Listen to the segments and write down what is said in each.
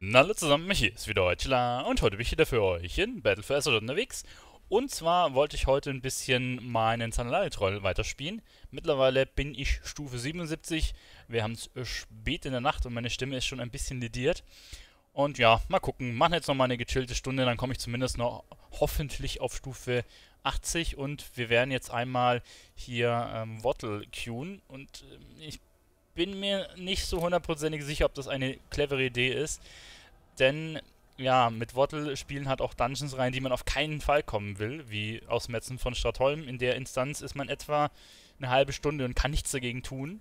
Hallo zusammen, hier ist wieder Deutschler und heute bin ich wieder für euch in Battle for Azeroth unterwegs. Und zwar wollte ich heute ein bisschen meinen Zanalari-Troll weiterspielen. Mittlerweile bin ich Stufe 77, wir haben es spät in der Nacht und meine Stimme ist schon ein bisschen lediert. Und ja, mal gucken, machen jetzt noch mal eine gechillte Stunde, dann komme ich zumindest noch hoffentlich auf Stufe 80 und wir werden jetzt einmal hier ähm, Wattle queuen und äh, ich bin mir nicht so hundertprozentig sicher, ob das eine clevere Idee ist. Denn, ja, mit Wattle spielen hat auch Dungeons rein, die man auf keinen Fall kommen will, wie aus Metzen von Stadtholm. In der Instanz ist man etwa eine halbe Stunde und kann nichts dagegen tun.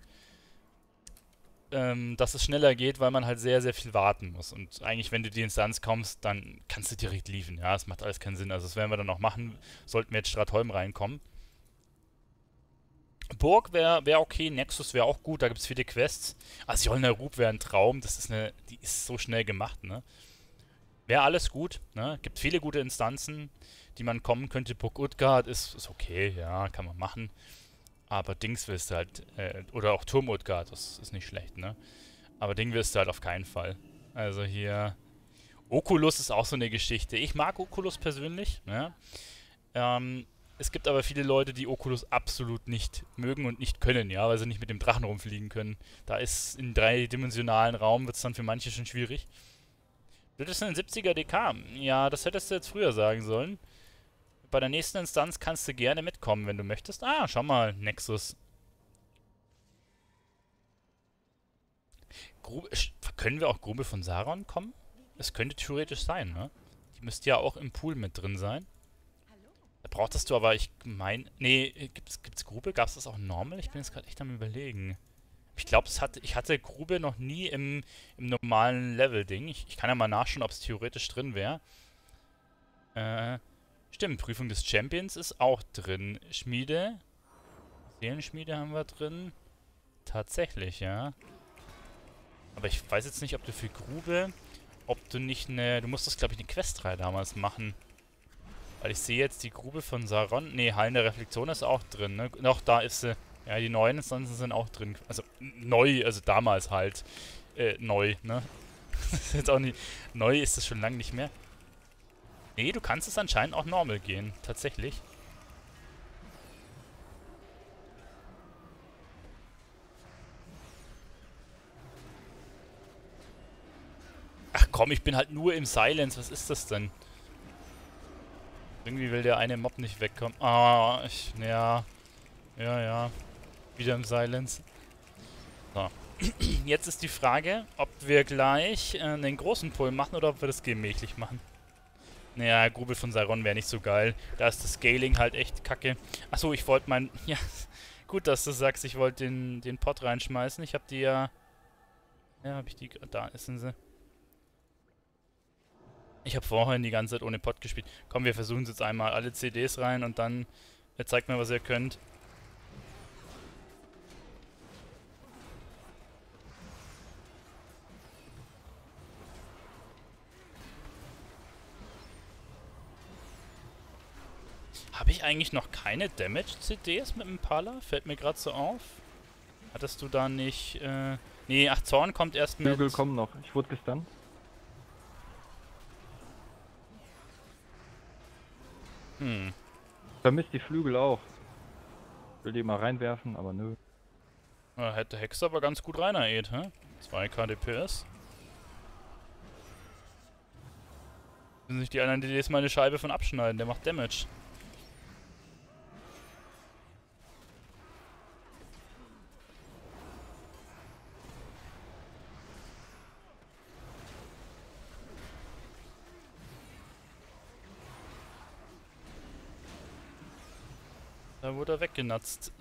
Ähm, dass es schneller geht, weil man halt sehr, sehr viel warten muss. Und eigentlich, wenn du die Instanz kommst, dann kannst du direkt liefen. Ja, es macht alles keinen Sinn. Also das werden wir dann noch machen, sollten wir jetzt Stratholm reinkommen. Burg wäre wär okay, Nexus wäre auch gut, da gibt es viele Quests. Also Jolner Rub wäre ein Traum, das ist eine, die ist so schnell gemacht, ne? Wäre alles gut, ne? Gibt viele gute Instanzen, die man kommen könnte. Burg Utgard ist, ist okay, ja, kann man machen. Aber Dings wirst du halt, äh, oder auch Turm Utgard, das ist nicht schlecht, ne? Aber Ding wirst du halt auf keinen Fall. Also hier, Oculus ist auch so eine Geschichte. Ich mag Oculus persönlich, ne? Ähm, es gibt aber viele Leute, die Oculus absolut nicht mögen und nicht können, ja, weil sie nicht mit dem Drachen rumfliegen können. Da ist in dreidimensionalen Raum wird es dann für manche schon schwierig. Das ist ein 70er DK. Ja, das hättest du jetzt früher sagen sollen. Bei der nächsten Instanz kannst du gerne mitkommen, wenn du möchtest. Ah, schau mal, Nexus. Grube, können wir auch Grube von Saron kommen? Es könnte theoretisch sein, ne? Die müsste ja auch im Pool mit drin sein. Brauchtest du aber, ich meine, nee, gibt's, gibt's Grube? Gab's das auch normal? Ich bin jetzt gerade echt am überlegen. Ich glaube, hatte, ich hatte Grube noch nie im, im normalen Level-Ding. Ich, ich, kann ja mal nachschauen, ob es theoretisch drin wäre. Äh, stimmt, Prüfung des Champions ist auch drin. Schmiede. Seelenschmiede haben wir drin. Tatsächlich, ja. Aber ich weiß jetzt nicht, ob du für Grube, ob du nicht eine, du musstest, glaube ich, eine Questreihe damals machen. Weil ich sehe jetzt die Grube von Saron. Ne, Hallen der Reflexion ist auch drin, ne? Noch da ist sie. Ja, die neuen Instanzen sind auch drin. Also neu, also damals halt äh, neu, ne? ist jetzt auch nicht. Neu ist es schon lange nicht mehr. Nee, du kannst es anscheinend auch normal gehen. Tatsächlich. Ach komm, ich bin halt nur im Silence. Was ist das denn? Irgendwie will der eine Mob nicht wegkommen. Ah, ich, ja. Ja, ja. Wieder im Silence. So. Jetzt ist die Frage, ob wir gleich äh, einen großen Pull machen oder ob wir das gemächlich machen. Naja, Grubel von Saron wäre nicht so geil. Da ist das Scaling halt echt kacke. Achso, ich wollte mein... Ja, gut, dass du sagst, ich wollte den, den Pot reinschmeißen. Ich habe die ja... Ja, habe ich die... Da sind sie. Ich habe vorhin die ganze Zeit ohne Pod gespielt. Komm, wir versuchen es jetzt einmal. Alle CDs rein und dann zeigt mir, was ihr könnt. Habe ich eigentlich noch keine Damage-CDs mit dem Pala? Fällt mir gerade so auf. Hattest du da nicht... Äh nee, ach, Zorn kommt erst mit... Flügel kommen noch. Ich wurde gestunt. Hm. Vermisst die Flügel auch. Will die mal reinwerfen, aber nö. Ja, hätte Hex aber ganz gut rein, hä? 2 KDPS. Sind nicht die anderen, die jetzt mal eine Scheibe von abschneiden, der macht Damage. Da wurde er weggenatzt.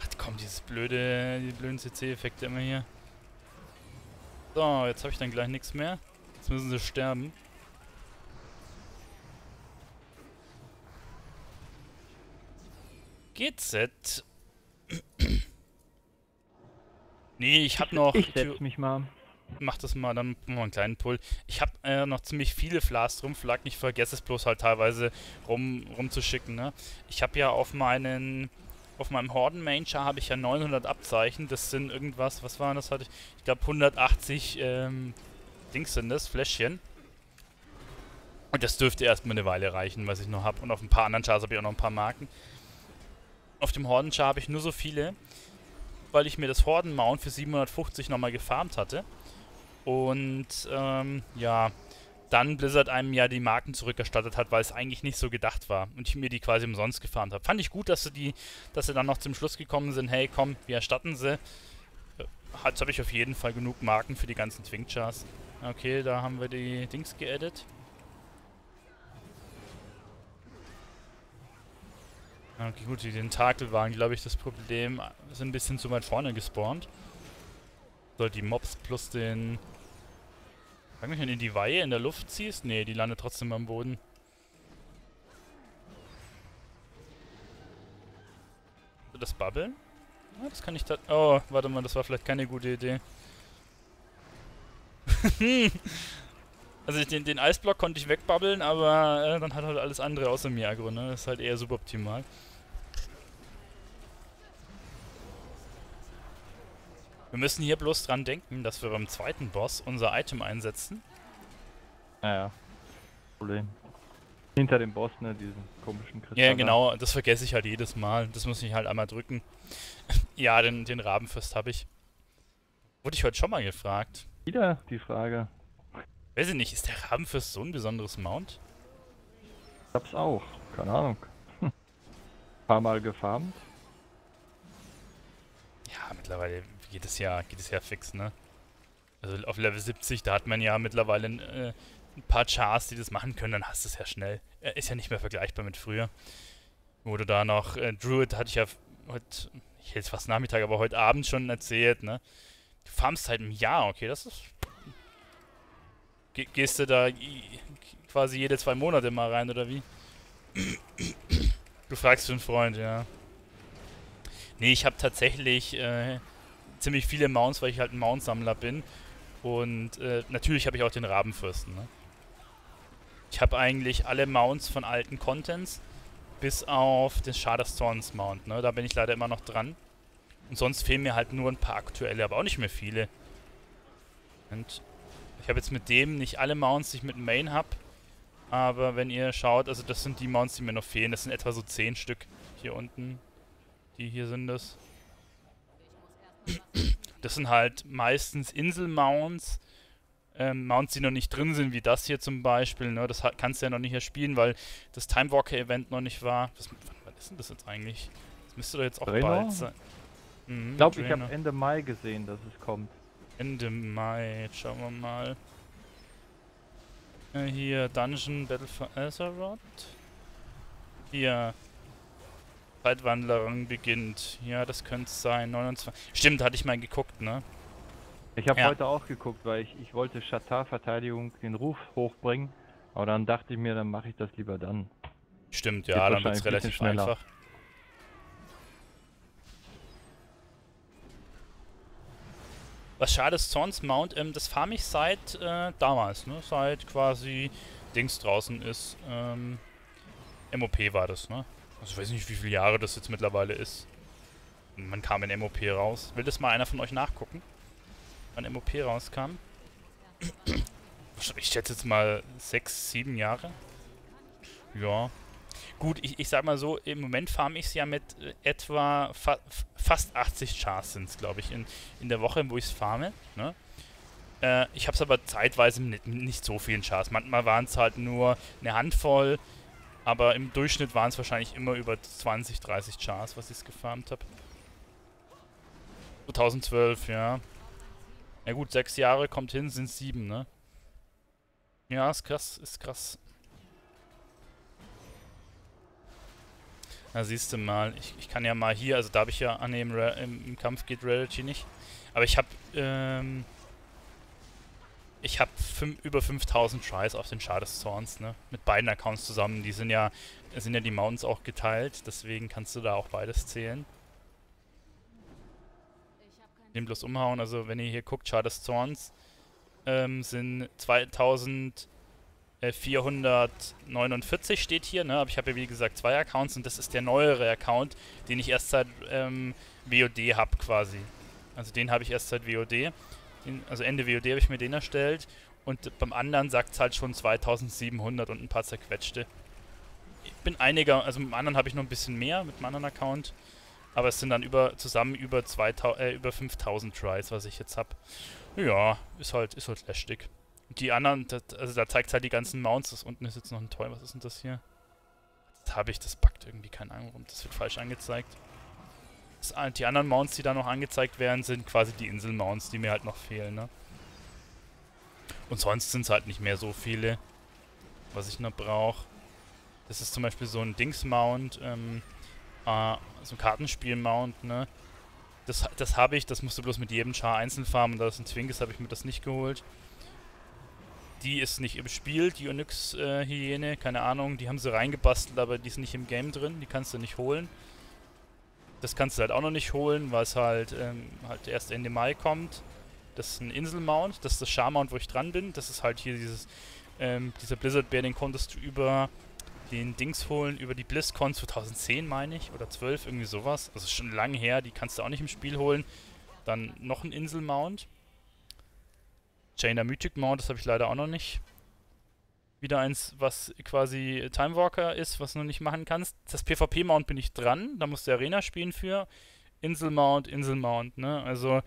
Ach komm, dieses blöde, die blöden CC-Effekte immer hier. So, jetzt habe ich dann gleich nichts mehr. Jetzt müssen sie sterben. GZ. nee, ich hab noch... Ich setz mich mal mach das mal, dann machen wir einen kleinen Pull. Ich habe äh, noch ziemlich viele Flas rumflag, ich vergesse es bloß halt teilweise rum, rumzuschicken. Ne? Ich habe ja auf meinen auf meinem Horden-Main-Char habe ich ja 900 Abzeichen. Das sind irgendwas, was waren das? Hatte ich, ich glaube 180 ähm, Dings sind das, Fläschchen. Und das dürfte erstmal eine Weile reichen, was ich noch habe. Und auf ein paar anderen Chars habe ich auch noch ein paar Marken. Auf dem Horden-Char habe ich nur so viele, weil ich mir das Horden-Mount für 750 nochmal gefarmt hatte. Und, ähm, ja, dann Blizzard einem ja die Marken zurückerstattet hat, weil es eigentlich nicht so gedacht war und ich mir die quasi umsonst gefahren habe. Fand ich gut, dass sie die, dass sie dann noch zum Schluss gekommen sind, hey komm, wir erstatten sie. Äh, jetzt habe ich auf jeden Fall genug Marken für die ganzen Twink-Chars. Okay, da haben wir die Dings geedit. Okay, gut, die Tentakel waren, glaube ich, das Problem. Sind ein bisschen zu weit vorne gespawnt. So, die Mobs plus den Frag mich, wenn du die Weihe in der Luft ziehst? Nee, die landet trotzdem am Boden. Das Bubbeln? Ja, das kann ich da... Oh, warte mal, das war vielleicht keine gute Idee. also den, den Eisblock konnte ich wegbabbeln, aber äh, dann hat halt alles andere außer mir aggro, ne? Das ist halt eher suboptimal. Wir müssen hier bloß dran denken, dass wir beim zweiten Boss unser Item einsetzen. Naja, Problem. Hinter dem Boss, ne, diesen komischen Kristall. Ja, genau, das vergesse ich halt jedes Mal. Das muss ich halt einmal drücken. ja, den, den Rabenfürst habe ich. Wurde ich heute schon mal gefragt. Wieder die Frage. Weiß ich nicht, ist der Rabenfürst so ein besonderes Mount? Ich hab's auch, keine Ahnung. Hm. Paar Mal gefarmt. Ja, mittlerweile geht es ja, geht es ja fix, ne? Also auf Level 70, da hat man ja mittlerweile äh, ein paar Chars, die das machen können, dann hast du es ja schnell. Er ist ja nicht mehr vergleichbar mit früher. Du da noch, äh, Druid hatte ich ja heute, ich hätte es fast Nachmittag, aber heute Abend schon erzählt, ne? Du farmst seit einem Jahr, okay, das ist... Ge gehst du da quasi jede zwei Monate mal rein, oder wie? Du fragst für einen Freund, ja. Nee, ich habe tatsächlich äh, ziemlich viele Mounts, weil ich halt ein Mountsammler bin. Und äh, natürlich habe ich auch den Rabenfürsten. Ne? Ich habe eigentlich alle Mounts von alten Contents, bis auf den Shadowstones Mount. Ne? Da bin ich leider immer noch dran. Und sonst fehlen mir halt nur ein paar aktuelle, aber auch nicht mehr viele. Und ich habe jetzt mit dem nicht alle Mounts, die ich mit Main habe. Aber wenn ihr schaut, also das sind die Mounts, die mir noch fehlen. Das sind etwa so 10 Stück hier unten. Die hier sind das. Das sind halt meistens Insel-Mounts. Ähm, Mounts, die noch nicht drin sind, wie das hier zum Beispiel. Ne? Das kannst du ja noch nicht erspielen, weil das Time Walker-Event noch nicht war. Was, wann ist denn das jetzt eigentlich? Das müsste doch jetzt auch Trainer? bald sein. Mhm, ich glaube, ich habe Ende Mai gesehen, dass es kommt. Ende Mai, jetzt schauen wir mal. Äh, hier, Dungeon Battle for Azeroth. Hier, Zeitwanderung beginnt. Ja, das könnte es sein. 29. Stimmt, hatte ich mal geguckt, ne? Ich habe ja. heute auch geguckt, weil ich, ich wollte Shatar-Verteidigung den Ruf hochbringen. Aber dann dachte ich mir, dann mache ich das lieber dann. Stimmt, ja, dann wird es relativ einfach. Was schade ist, Zorns Mount, ähm, das farm ich seit äh, damals, ne? Seit quasi Dings draußen ist. Ähm, MOP war das, ne? Also ich weiß nicht, wie viele Jahre das jetzt mittlerweile ist. Man kam in MOP raus. Will das mal einer von euch nachgucken? Wann MOP rauskam? Ich schätze jetzt mal sechs, sieben Jahre. Ja. Gut, ich, ich sag mal so, im Moment farm ich es ja mit äh, etwa fa fast 80 Chars sind es, glaube ich, in, in der Woche, wo ich es farme. Ne? Äh, ich habe es aber zeitweise mit nicht so vielen Chars. Manchmal waren es halt nur eine Handvoll. Aber im Durchschnitt waren es wahrscheinlich immer über 20, 30 Chars, was ich gefarmt habe. 2012, ja. Ja gut, sechs Jahre kommt hin, sind sieben, ne? Ja, ist krass, ist krass. Na, siehst du mal, ich, ich kann ja mal hier, also da habe ich ja annehmen, im, im Kampf geht Rarity nicht. Aber ich habe, ähm, ich habe über 5000 Tries auf den Shades Zorns, ne? Mit beiden Accounts zusammen. Die sind ja, sind ja die Mounts auch geteilt, deswegen kannst du da auch beides zählen. Nimm bloß umhauen, also wenn ihr hier guckt, Shades Zorns ähm, sind 2000 äh, 449 steht hier, ne? Aber ich habe ja wie gesagt zwei Accounts und das ist der neuere Account, den ich erst seit ähm, WOD habe quasi. Also den habe ich erst seit WOD. Den, also Ende WOD habe ich mir den erstellt. Und beim anderen sagt es halt schon 2700 und ein paar zerquetschte. Ich bin einiger, also mit dem anderen habe ich noch ein bisschen mehr, mit dem anderen Account. Aber es sind dann über zusammen über, 2000, äh, über 5000 Tries, was ich jetzt habe. Ja, ist halt, ist halt lästig. Die anderen, das, also da zeigt halt die ganzen Mounts. Das unten ist jetzt noch ein Toy. Was ist denn das hier? Das habe ich, das packt irgendwie keine Ahnung rum. Das wird falsch angezeigt. Die anderen Mounts, die da noch angezeigt werden, sind quasi die Insel-Mounts, die mir halt noch fehlen, ne? Und sonst sind es halt nicht mehr so viele, was ich noch brauche. Das ist zum Beispiel so ein Dings-Mount, ähm, äh, so ein Kartenspiel-Mount, ne? Das, das habe ich, das musst du bloß mit jedem Char einzeln farmen. Und da ist ein Twinkies, habe ich mir das nicht geholt. Die ist nicht im Spiel, die Onyx-Hyäne, äh, keine Ahnung. Die haben sie reingebastelt, aber die ist nicht im Game drin. Die kannst du nicht holen. Das kannst du halt auch noch nicht holen, weil es halt, ähm, halt erst Ende Mai kommt. Das ist ein Insel-Mount, das ist das Char-Mount, wo ich dran bin. Das ist halt hier dieses, ähm, dieser Blizzard-Bär, den konntest du über den Dings holen, über die BlizzCon 2010, meine ich, oder 12, irgendwie sowas. Also schon lange her, die kannst du auch nicht im Spiel holen. Dann noch ein Insel-Mount. Jaina Mythic Mount, das habe ich leider auch noch nicht. Wieder eins, was quasi Timewalker ist, was du nicht machen kannst. Das PvP-Mount bin ich dran, da musst du Arena spielen für. Insel-Mount, Insel-Mount, ne? Also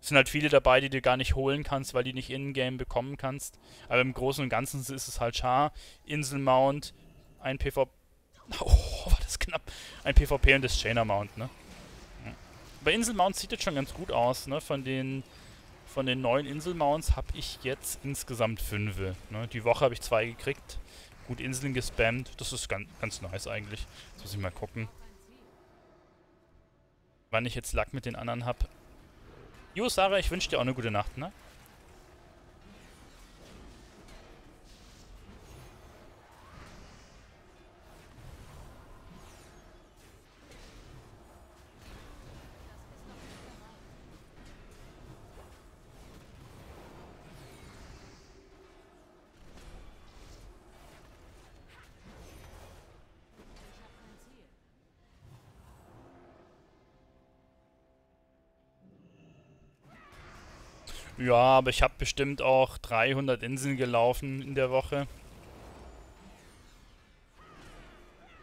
sind halt viele dabei, die du gar nicht holen kannst, weil die nicht in-game bekommen kannst. Aber im Großen und Ganzen ist es halt Char, Insel-Mount, ein PvP. Oh, war das knapp. Ein PvP und das Chainer-Mount, ne? Bei Insel-Mount sieht das schon ganz gut aus, ne? Von den, von den neuen Insel-Mounts habe ich jetzt insgesamt fünf. Ne? Die Woche habe ich zwei gekriegt. Gut Inseln gespammt. Das ist ganz, ganz nice eigentlich. Jetzt muss ich mal gucken. Wann ich jetzt Lack mit den anderen habe. Jo, Sarah, ich wünsche dir auch eine gute Nacht, ne? Ja, aber ich habe bestimmt auch 300 Inseln gelaufen in der Woche.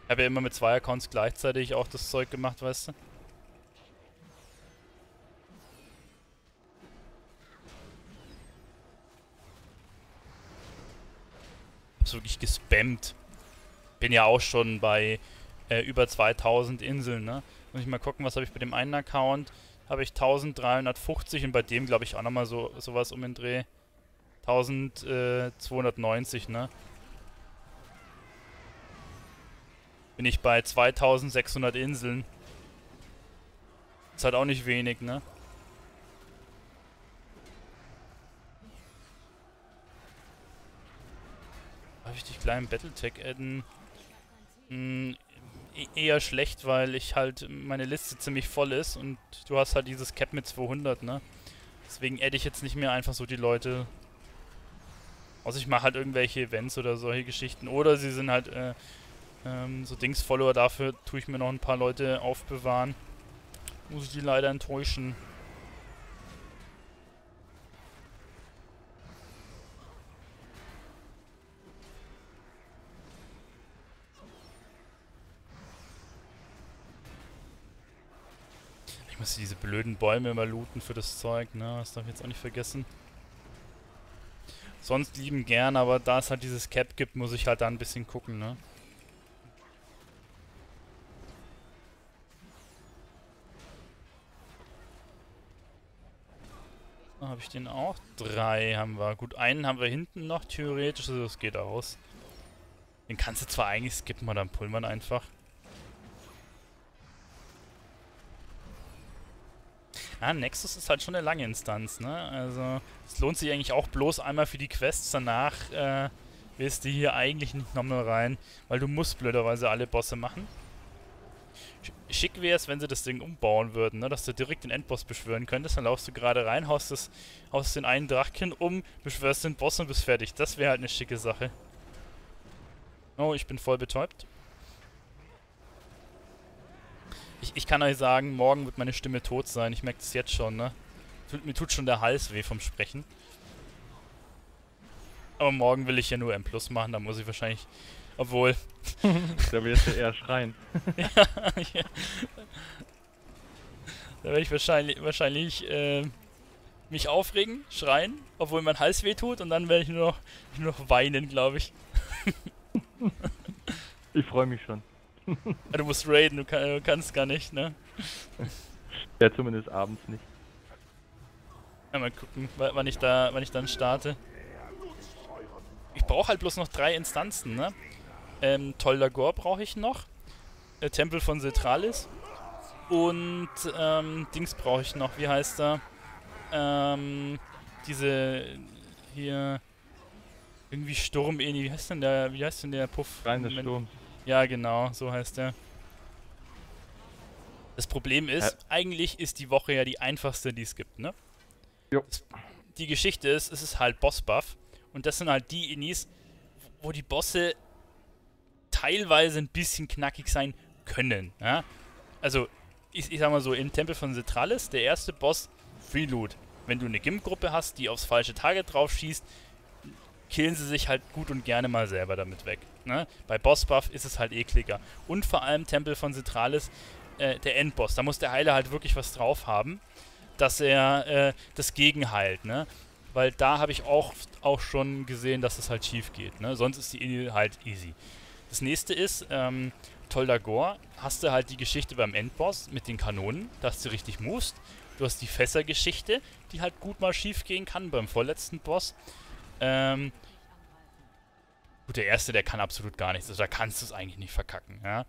Ich habe ja immer mit zwei Accounts gleichzeitig auch das Zeug gemacht, weißt du? Hab's wirklich gespammt. Bin ja auch schon bei äh, über 2000 Inseln, ne? Muss ich mal gucken, was habe ich bei dem einen Account habe ich 1350 und bei dem glaube ich auch nochmal so sowas um den Dreh. 1290, ne? Bin ich bei 2600 Inseln. Ist halt auch nicht wenig, ne? Darf ich dich gleich im Battletech adden? Hm, eher schlecht, weil ich halt meine Liste ziemlich voll ist und du hast halt dieses Cap mit 200, ne? Deswegen adde ich jetzt nicht mehr einfach so die Leute. Außer ich mache halt irgendwelche Events oder solche Geschichten. Oder sie sind halt äh, ähm, so Dings-Follower. Dafür tue ich mir noch ein paar Leute aufbewahren. Muss ich die leider enttäuschen. Muss diese blöden Bäume immer looten für das Zeug, ne? Das darf ich jetzt auch nicht vergessen. Sonst lieben gern, aber da es halt dieses Cap gibt, muss ich halt da ein bisschen gucken, ne? Habe ich den auch? Drei haben wir. Gut, einen haben wir hinten noch, theoretisch, also das geht aus. Den kannst du zwar eigentlich skippen, aber dann pullen wir einfach. Ja, Nexus ist halt schon eine lange Instanz, ne? Also, es lohnt sich eigentlich auch bloß einmal für die Quests. Danach äh, willst du hier eigentlich nicht nochmal rein, weil du musst blöderweise alle Bosse machen. Schick wäre es, wenn sie das Ding umbauen würden, ne? dass du direkt den Endboss beschwören könntest. Dann laufst du gerade rein, haust, das, haust den einen Drachen um, beschwörst den Boss und bist fertig. Das wäre halt eine schicke Sache. Oh, ich bin voll betäubt. Ich, ich kann euch sagen, morgen wird meine Stimme tot sein. Ich merke das jetzt schon, ne? Mir tut schon der Hals weh vom Sprechen. Aber morgen will ich ja nur M Plus machen, da muss ich wahrscheinlich. Obwohl. da wirst du eher schreien. ja, ja. Da werde ich wahrscheinlich, wahrscheinlich äh, mich aufregen, schreien, obwohl mein Hals weh tut und dann werde ich nur noch, nur noch weinen, glaube ich. ich freue mich schon. Du musst raiden, du, kann, du kannst gar nicht, ne? Ja, zumindest abends nicht. Ja, mal gucken, wann ich da, wann ich dann starte. Ich brauche halt bloß noch drei Instanzen, ne? Ähm, Toldagor brauche ich noch. Der Tempel von Cetralis. Und, ähm, Dings brauche ich noch. Wie heißt er? Ähm, diese, hier, irgendwie Sturm, wie heißt denn der, wie heißt denn der Puff? Rein des Sturms. Ja, genau, so heißt der. Das Problem ist, ja. eigentlich ist die Woche ja die einfachste, die es gibt, ne? Jo. Die Geschichte ist, es ist halt Boss-Buff. Und das sind halt die Inis, wo die Bosse teilweise ein bisschen knackig sein können. Ja? Also, ich, ich sag mal so, im Tempel von Cetralis, der erste Boss, Free Loot. Wenn du eine Gimp-Gruppe hast, die aufs falsche Target drauf schießt, killen sie sich halt gut und gerne mal selber damit weg. Ne? Bei Boss-Buff ist es halt ekliger. Und vor allem Tempel von Cetralis, äh, der Endboss. Da muss der Heiler halt wirklich was drauf haben, dass er äh, das gegenheilt. Ne? weil da habe ich auch, auch schon gesehen, dass es halt schief geht. Ne? Sonst ist die Ini halt easy. Das nächste ist, ähm, Toldagor, hast du halt die Geschichte beim Endboss mit den Kanonen, dass du richtig musst. Du hast die Fässergeschichte, die halt gut mal schief gehen kann beim vorletzten Boss. Ähm, gut, der erste, der kann absolut gar nichts. Also da kannst du es eigentlich nicht verkacken, ja.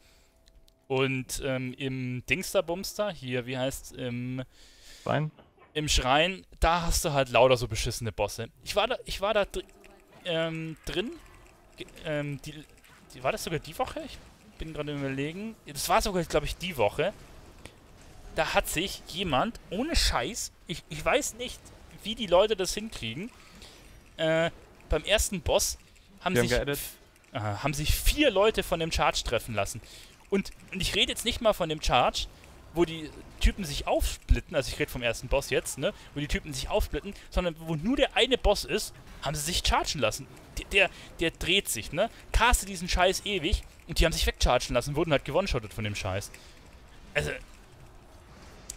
Und ähm, im Dingsterbumster, hier, wie heißt im... Wein? im Schrein, da hast du halt lauter so beschissene Bosse. Ich war da, ich war da dr ähm, drin. Ähm, die, die, war das sogar die Woche? Ich bin gerade überlegen. Das war sogar, glaube ich, die Woche. Da hat sich jemand, ohne Scheiß, ich, ich weiß nicht, wie die Leute das hinkriegen, äh, beim ersten Boss haben sich, äh, haben sich vier Leute von dem Charge treffen lassen. Und, und ich rede jetzt nicht mal von dem Charge, wo die Typen sich aufsplitten, also ich rede vom ersten Boss jetzt, ne, wo die Typen sich aufsplitten, sondern wo nur der eine Boss ist, haben sie sich chargen lassen. Der, der, der dreht sich, ne, castet diesen Scheiß ewig und die haben sich wegchargen lassen, wurden halt gewonshottet von dem Scheiß. Also,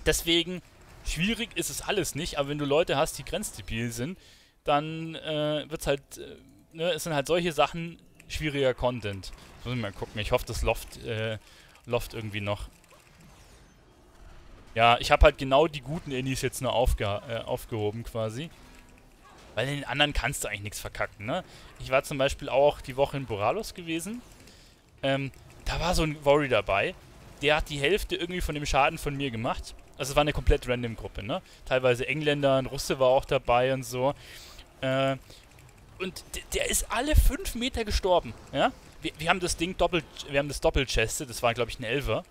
deswegen, schwierig ist es alles nicht, aber wenn du Leute hast, die grenzdebil sind, dann äh, wird's halt, äh, ne, es sind halt solche Sachen schwieriger Content. Muss ich mal gucken, ich hoffe, das Loft, äh, Loft irgendwie noch. Ja, ich habe halt genau die guten Indies jetzt nur aufge äh, aufgehoben quasi. Weil in den anderen kannst du eigentlich nichts verkacken, ne? Ich war zum Beispiel auch die Woche in Boralos gewesen. Ähm, da war so ein Worry dabei. Der hat die Hälfte irgendwie von dem Schaden von mir gemacht. Also es war eine komplett random Gruppe, ne? Teilweise Engländer, ein Russe war auch dabei und so. Äh, und der ist alle fünf Meter gestorben, ja? Wir, wir haben das Ding doppelt, wir haben das doppelt-chestet, das war glaube ich ein Elfer.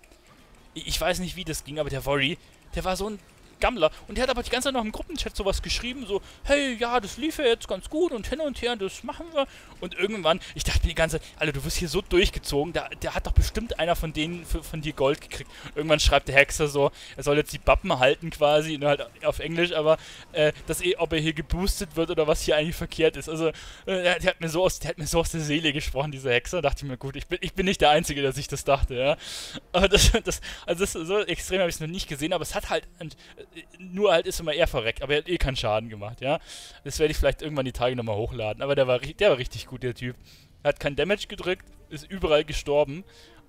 Ich weiß nicht, wie das ging, aber der Worry, der war so ein Gammler. Und der hat aber die ganze Zeit noch im Gruppenchat sowas geschrieben, so, hey, ja, das lief ja jetzt ganz gut und hin und her, das machen wir. Und irgendwann, ich dachte mir die ganze Zeit, Alter, du wirst hier so durchgezogen, da, der hat doch bestimmt einer von denen für, von dir Gold gekriegt. Irgendwann schreibt der Hexer so, er soll jetzt die Bappen halten quasi, nur halt auf Englisch, aber äh, dass eh, ob er hier geboostet wird oder was hier eigentlich verkehrt ist. Also, äh, der, hat mir so aus, der hat mir so aus der Seele gesprochen, dieser Hexer. Da dachte ich mir, gut, ich bin, ich bin nicht der Einzige, der sich das dachte, ja. Aber das, das also das, so extrem habe ich es noch nicht gesehen, aber es hat halt, nur halt ist immer er verreckt, aber er hat eh keinen Schaden gemacht, ja. Das werde ich vielleicht irgendwann die Tage nochmal hochladen. Aber der war, der war richtig gut, der Typ. Er hat kein Damage gedrückt, ist überall gestorben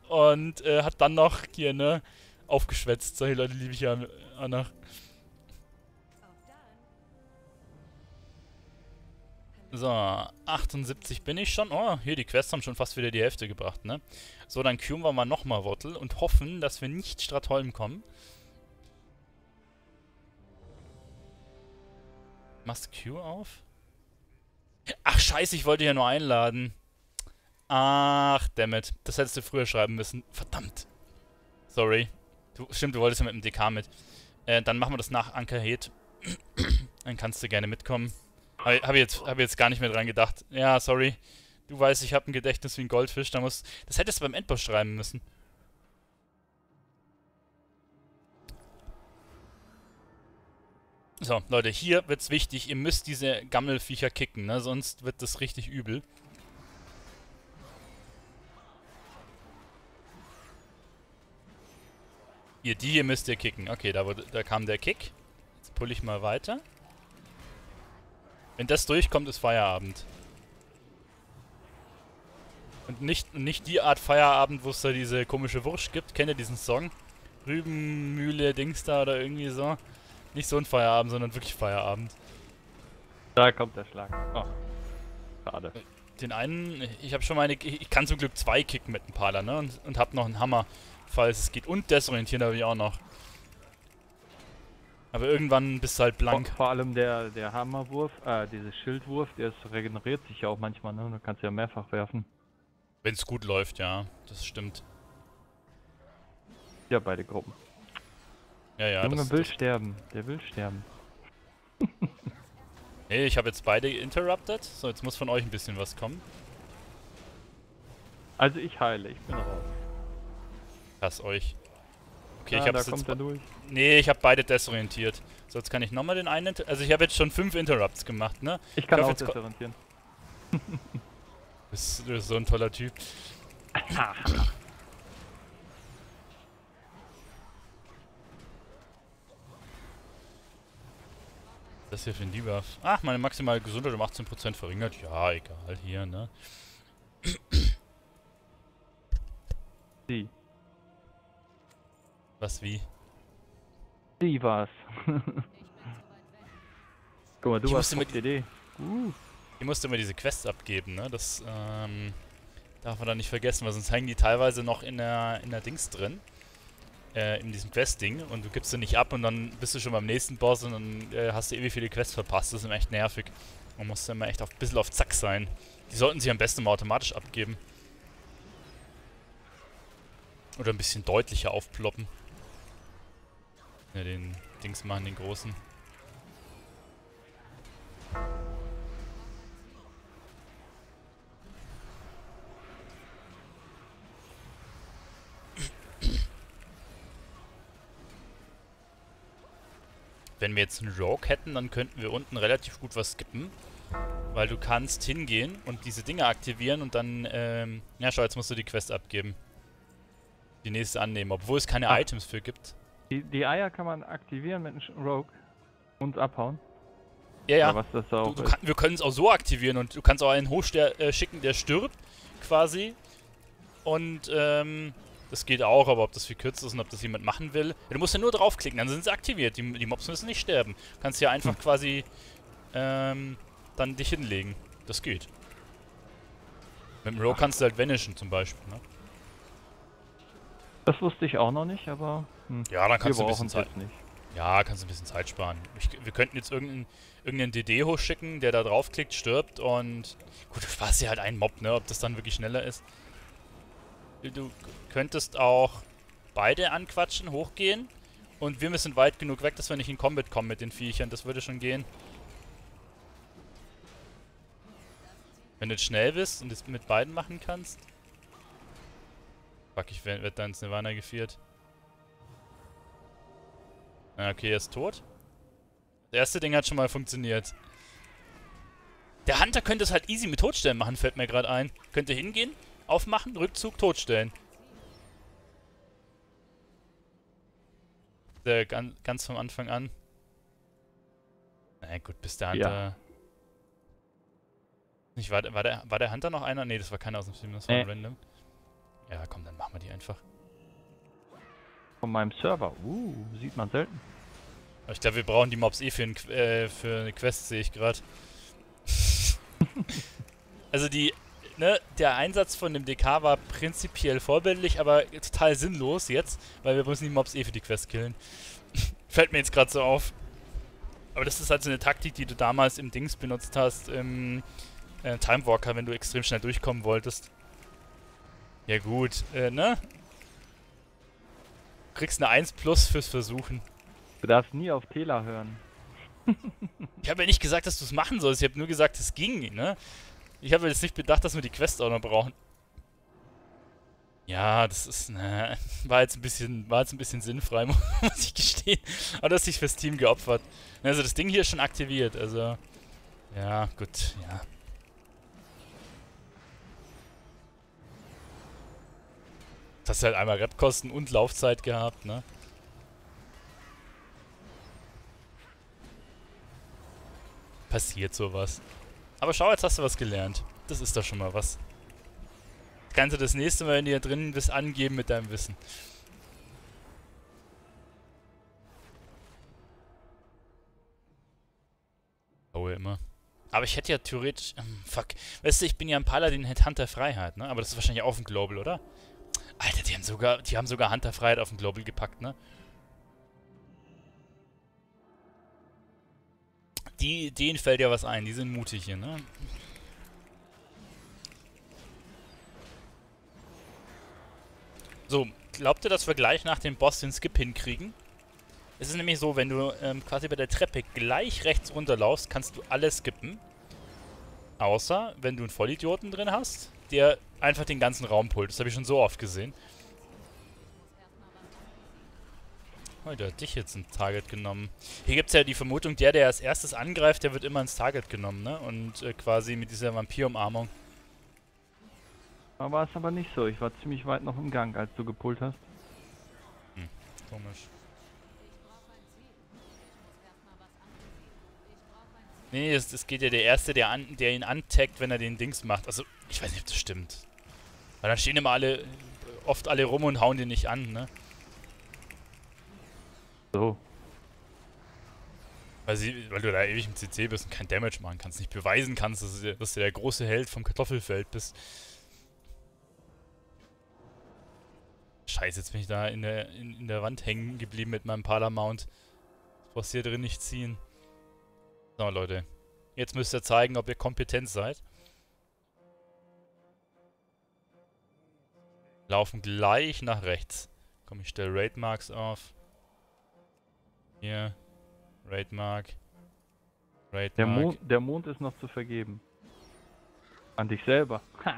und äh, hat dann noch hier, ne, aufgeschwätzt. Solche Leute liebe ich ja auch noch. So, 78 bin ich schon. Oh, hier, die Quests haben schon fast wieder die Hälfte gebracht, ne? So, dann queuen wir mal nochmal Wottel und hoffen, dass wir nicht Stratholm kommen. Machst Q auf? Ach, scheiße, ich wollte ja nur einladen. Ach, dammit. Das hättest du früher schreiben müssen. Verdammt. Sorry. Du, stimmt, du wolltest ja mit dem DK mit. Äh, dann machen wir das nach Ankerheet. dann kannst du gerne mitkommen. Habe hab ich, jetzt, hab jetzt gar nicht mehr dran gedacht. Ja, sorry. Du weißt, ich habe ein Gedächtnis wie ein Goldfisch. Da muss, das hättest du beim Endboss schreiben müssen. So, Leute, hier wird's wichtig. Ihr müsst diese Gammelviecher kicken, ne? Sonst wird das richtig übel. Hier, die hier müsst ihr kicken. Okay, da, wurde, da kam der Kick. Jetzt pull ich mal weiter. Wenn das durchkommt, ist Feierabend. Und nicht, nicht die Art Feierabend, wo es da diese komische Wurst gibt. Kennt ihr diesen Song? Rübenmühle, Dings da oder irgendwie so. Nicht so ein Feierabend, sondern wirklich Feierabend. Da kommt der Schlag. Oh. Schade. Den einen, ich habe schon mal eine, ich kann zum Glück zwei kicken mit dem Paler, ne? Und, und hab noch einen Hammer, falls es geht. Und desorientieren habe ich auch noch. Aber irgendwann bist du halt blank. Vor, vor, allem der, der Hammerwurf, äh, dieses Schildwurf, der ist, regeneriert sich ja auch manchmal, ne? Du kannst ja mehrfach werfen. Wenn es gut läuft, ja. Das stimmt. Ja, beide Gruppen. Ja, ja. Junge das, will das sterben. Der will sterben. nee, ich habe jetzt beide interrupted. So, jetzt muss von euch ein bisschen was kommen. Also ich heile, ich bin raus. Lass euch. Okay, ah, ich habe jetzt... Kommt. Nee, ich habe beide desorientiert. So, jetzt kann ich nochmal den einen... Also ich habe jetzt schon fünf Interrupts gemacht, ne? Ich kann ich auch desorientieren. du, bist, du bist so ein toller Typ. Das hier für ein Debuff. Ach, meine maximale Gesundheit um 18% verringert. Ja, egal, hier, ne? Sie. Was, wie? Sie war's. Guck mal, du ich hast mit Idee. Uh. Ich musste immer diese Quests abgeben, ne? Das, ähm, darf man da nicht vergessen, weil sonst hängen die teilweise noch in der, in der Dings drin äh, in diesem Quest-Ding und du gibst sie nicht ab und dann bist du schon beim nächsten Boss und dann äh, hast du ewig viele Quests verpasst. Das ist immer echt nervig. Man muss immer echt auf, ein bisschen auf Zack sein. Die sollten sich am besten mal automatisch abgeben. Oder ein bisschen deutlicher aufploppen. Ja, den Dings machen, den großen. Wenn wir jetzt einen Rogue hätten, dann könnten wir unten relativ gut was skippen. Weil du kannst hingehen und diese Dinge aktivieren und dann, ähm, ja schau, jetzt musst du die Quest abgeben. Die nächste annehmen, obwohl es keine Ach. Items für gibt. Die, die, Eier kann man aktivieren mit einem Rogue und abhauen. Ja, ja. du, du kann, wir können es auch so aktivieren und du kannst auch einen hochschicken, äh, der stirbt, quasi. Und, ähm, das geht auch, aber ob das viel kürzer ist und ob das jemand machen will. Ja, du musst ja nur draufklicken, dann sind sie aktiviert. Die, die Mobs müssen nicht sterben. Du kannst ja einfach hm. quasi ähm, dann dich hinlegen. Das geht. Mit dem Row kannst du halt vanishen zum Beispiel, ne? Das wusste ich auch noch nicht, aber... Hm. Ja, dann kannst du ein bisschen Zeit... Nicht. Ja, kannst du ein bisschen Zeit sparen. Ich, wir könnten jetzt irgendeinen, irgendeinen DD hochschicken, der da draufklickt, stirbt und... Gut, du sparst dir halt einen Mob, ne? Ob das dann wirklich schneller ist. Du könntest auch beide anquatschen, hochgehen. Und wir müssen weit genug weg, dass wir nicht in Combat kommen mit den Viechern. Das würde schon gehen. Wenn du jetzt schnell bist und es mit beiden machen kannst. Fuck, ich werde da ins Nirvana geführt. Okay, er ist tot. Das erste Ding hat schon mal funktioniert. Der Hunter könnte es halt easy mit Totstellen machen, fällt mir gerade ein. Könnte hingehen, aufmachen, Rückzug, totstellen. Der ganz, ganz vom Anfang an. Na naja, gut, bis der Hunter... Ja. Nicht, war, war, der, war der Hunter noch einer? Ne, das war keiner aus dem Stream, das war äh. random. Ja, komm, dann machen wir die einfach. Von meinem Server. Uh, sieht man selten. Ich glaube, wir brauchen die Mobs eh für, ein, äh, für eine Quest, sehe ich gerade. also die ne, der Einsatz von dem DK war prinzipiell vorbildlich, aber total sinnlos jetzt, weil wir müssen die Mobs eh für die Quest killen. Fällt mir jetzt gerade so auf. Aber das ist halt so eine Taktik, die du damals im Dings benutzt hast, im äh, Time Walker, wenn du extrem schnell durchkommen wolltest. Ja gut, äh, ne? Du kriegst eine 1 plus fürs Versuchen. Du darfst nie auf Tela hören. ich habe ja nicht gesagt, dass du es machen sollst, ich habe nur gesagt, es ging, ne? Ich habe jetzt nicht bedacht, dass wir die Quest auch noch brauchen. Ja, das ist, ne, war jetzt ein bisschen, war jetzt ein bisschen sinnfrei, muss ich gestehen. Aber das sich fürs Team geopfert. Also das Ding hier ist schon aktiviert, also, ja, gut, ja. Das hast halt einmal Repkosten und Laufzeit gehabt, ne? Passiert sowas. Aber schau, jetzt hast du was gelernt. Das ist doch schon mal was. Kannst du das nächste Mal, wenn du hier drin bist, angeben mit deinem Wissen. Oh, immer. Aber ich hätte ja theoretisch... Ähm, fuck. Weißt du, ich bin ja ein Paladin, hätte Hunter Freiheit, ne? Aber das ist wahrscheinlich auch ein Global, oder? Alter, die haben sogar, die haben sogar Hunter Freiheit auf den Global gepackt, ne? Die, denen fällt ja was ein, die sind mutig hier, ne? So, glaubt ihr, dass wir gleich nach dem Boss den Skip hinkriegen? Es ist nämlich so, wenn du ähm, quasi bei der Treppe gleich rechts runterlaufst, kannst du alles skippen. Außer, wenn du einen Vollidioten drin hast, der einfach den ganzen Raum pullt. Das habe ich schon so oft gesehen. Oh, der hat dich jetzt ein Target genommen. Hier gibt es ja die Vermutung, der, der als erstes angreift, der wird immer ins Target genommen, ne? Und äh, quasi mit dieser Vampirumarmung. Da war es aber nicht so. Ich war ziemlich weit noch im Gang, als du gepult hast. Hm, komisch. Nee, es, es geht ja der Erste, der, an, der ihn antaggt, wenn er den Dings macht. Also, ich weiß nicht, ob das stimmt. Weil dann stehen immer alle, oft alle rum und hauen den nicht an, ne? So. Weil, sie, weil du da ewig im CC bist und kein Damage machen kannst, nicht beweisen kannst, dass du, dass du der große Held vom Kartoffelfeld bist. Scheiße, jetzt bin ich da in der, in, in der Wand hängen geblieben mit meinem Palamount. Brauchst du hier drin nicht ziehen. So, Leute. Jetzt müsst ihr zeigen, ob ihr kompetent seid. Laufen gleich nach rechts. Komm, ich stelle Raidmarks auf. Hier. Raidmark. Raidmark. Der Mond, der Mond ist noch zu vergeben. An dich selber. Ha.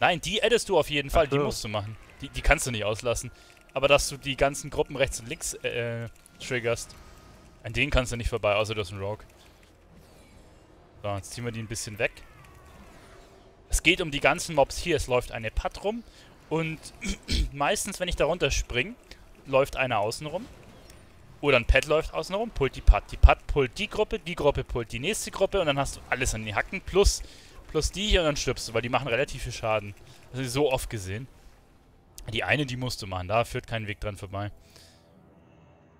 Nein, die addest du auf jeden Fall. So. Die musst du machen. Die, die kannst du nicht auslassen. Aber dass du die ganzen Gruppen rechts und links äh, triggerst, an denen kannst du nicht vorbei, außer du hast einen Rogue. So, jetzt ziehen wir die ein bisschen weg. Es geht um die ganzen Mobs hier. Es läuft eine Pad rum. Und meistens, wenn ich da runter springe, läuft einer außen rum. Oder ein Pad läuft außen rum, pullt die Pad. Die Pad pullt die Gruppe, die Gruppe pullt die nächste Gruppe und dann hast du alles an den Hacken plus, plus die hier und dann stirbst du, weil die machen relativ viel Schaden. Das ich so oft gesehen. Die eine, die musst du machen, da führt kein Weg dran vorbei.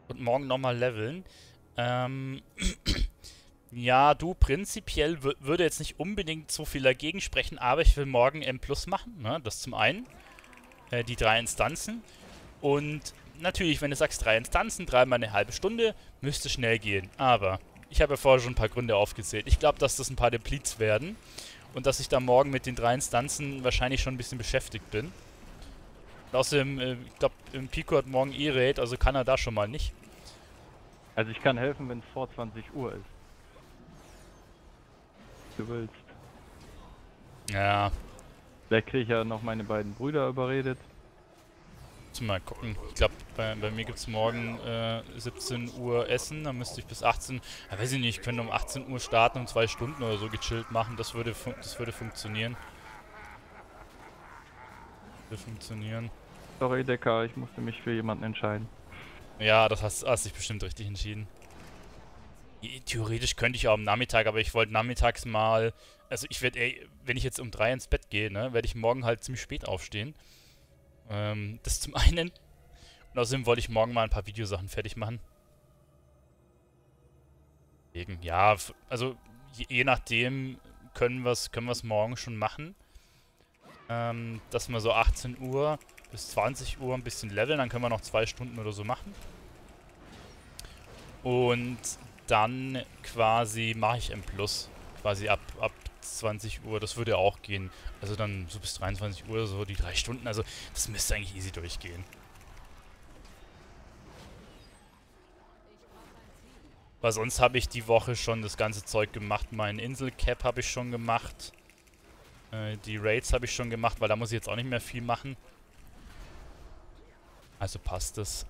Und morgen nochmal leveln. Ähm, Ja, du, prinzipiell würde jetzt nicht unbedingt so viel dagegen sprechen, aber ich will morgen M Plus machen, ne? Das zum einen. Äh, die drei Instanzen. Und natürlich, wenn du sagst drei Instanzen, dreimal eine halbe Stunde, müsste schnell gehen. Aber ich habe ja vorher schon ein paar Gründe aufgezählt. Ich glaube, dass das ein paar Depletes werden. Und dass ich da morgen mit den drei Instanzen wahrscheinlich schon ein bisschen beschäftigt bin. außerdem, äh, ich glaube, im Pico hat morgen E-Raid, also kann er da schon mal nicht. Also ich kann helfen, wenn es vor 20 Uhr ist du willst. Ja. Vielleicht kriege ich ja noch meine beiden Brüder überredet. Mal gucken. Ich glaube, bei, bei, mir gibt es morgen äh, 17 Uhr Essen. Dann müsste ich bis 18... Ja, weiß ich nicht, ich könnte um 18 Uhr starten und zwei Stunden oder so gechillt machen. Das würde, das würde funktionieren. Würde funktionieren. Sorry, Decker, ich musste mich für jemanden entscheiden. Ja, das hast, hast dich bestimmt richtig entschieden. Theoretisch könnte ich auch am Nachmittag, aber ich wollte nachmittags mal. Also ich werde, wenn ich jetzt um drei ins Bett gehe, ne, werde ich morgen halt ziemlich spät aufstehen. Ähm, das zum einen. Und außerdem wollte ich morgen mal ein paar Videosachen fertig machen. Deswegen, ja, also je, je nachdem können wir es können morgen schon machen. Ähm, dass wir so 18 Uhr bis 20 Uhr ein bisschen leveln, dann können wir noch zwei Stunden oder so machen. Und dann quasi mache ich M Plus. Quasi ab, ab 20 Uhr, das würde auch gehen. Also dann so bis 23 Uhr, so die drei Stunden. Also das müsste eigentlich easy durchgehen. Weil sonst habe ich die Woche schon das ganze Zeug gemacht. Mein Inselcap habe ich schon gemacht. Äh, die Raids habe ich schon gemacht, weil da muss ich jetzt auch nicht mehr viel machen. Also passt es.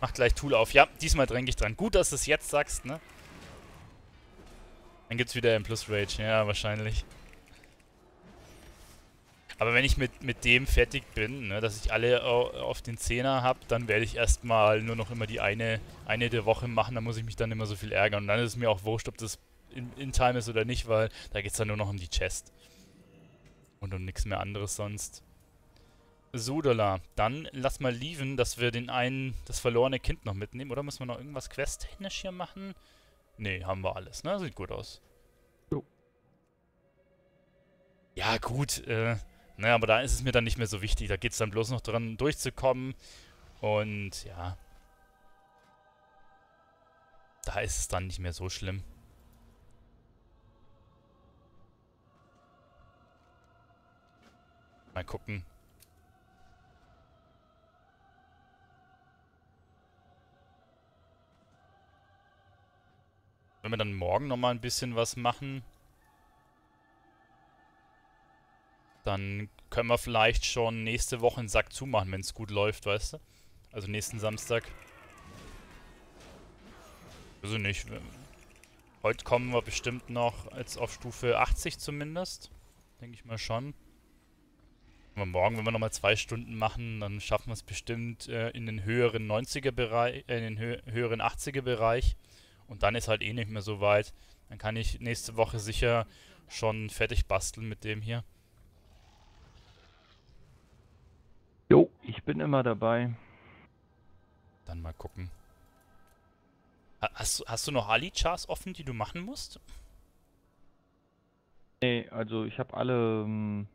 Mach gleich Tool auf. Ja, diesmal dränge ich dran. Gut, dass du es jetzt sagst, ne? Dann gibt's wieder ein Plus Rage. Ja, wahrscheinlich. Aber wenn ich mit, mit dem fertig bin, ne, dass ich alle auf den Zehner habe, dann werde ich erstmal nur noch immer die eine, eine der Woche machen. Da muss ich mich dann immer so viel ärgern. Und dann ist es mir auch wurscht, ob das in, in Time ist oder nicht, weil da geht es dann nur noch um die Chest. Und um nichts mehr anderes sonst. Sodala. Dann lass mal lieben, dass wir den einen, das verlorene Kind noch mitnehmen. Oder müssen wir noch irgendwas questtechnisch hier machen? Ne, haben wir alles, ne? Sieht gut aus. Jo. Ja, gut, äh, naja, aber da ist es mir dann nicht mehr so wichtig. Da geht es dann bloß noch dran, durchzukommen. Und ja. Da ist es dann nicht mehr so schlimm. Mal gucken. Wenn wir dann morgen nochmal ein bisschen was machen, Dann können wir vielleicht schon nächste Woche einen Sack zumachen, wenn es gut läuft, weißt du? Also nächsten Samstag. Also nicht. Heute kommen wir bestimmt noch jetzt auf Stufe 80 zumindest. Denke ich mal schon. Aber morgen, wenn wir nochmal zwei Stunden machen, dann schaffen wir es bestimmt äh, in den höheren 90er Bereich, äh, in den hö höheren 80er Bereich. Und dann ist halt eh nicht mehr so weit. Dann kann ich nächste Woche sicher schon fertig basteln mit dem hier. Jo, ich bin immer dabei. Dann mal gucken. Hast, hast du noch Ali-Chars offen, die du machen musst? Nee, also ich habe alle ähm,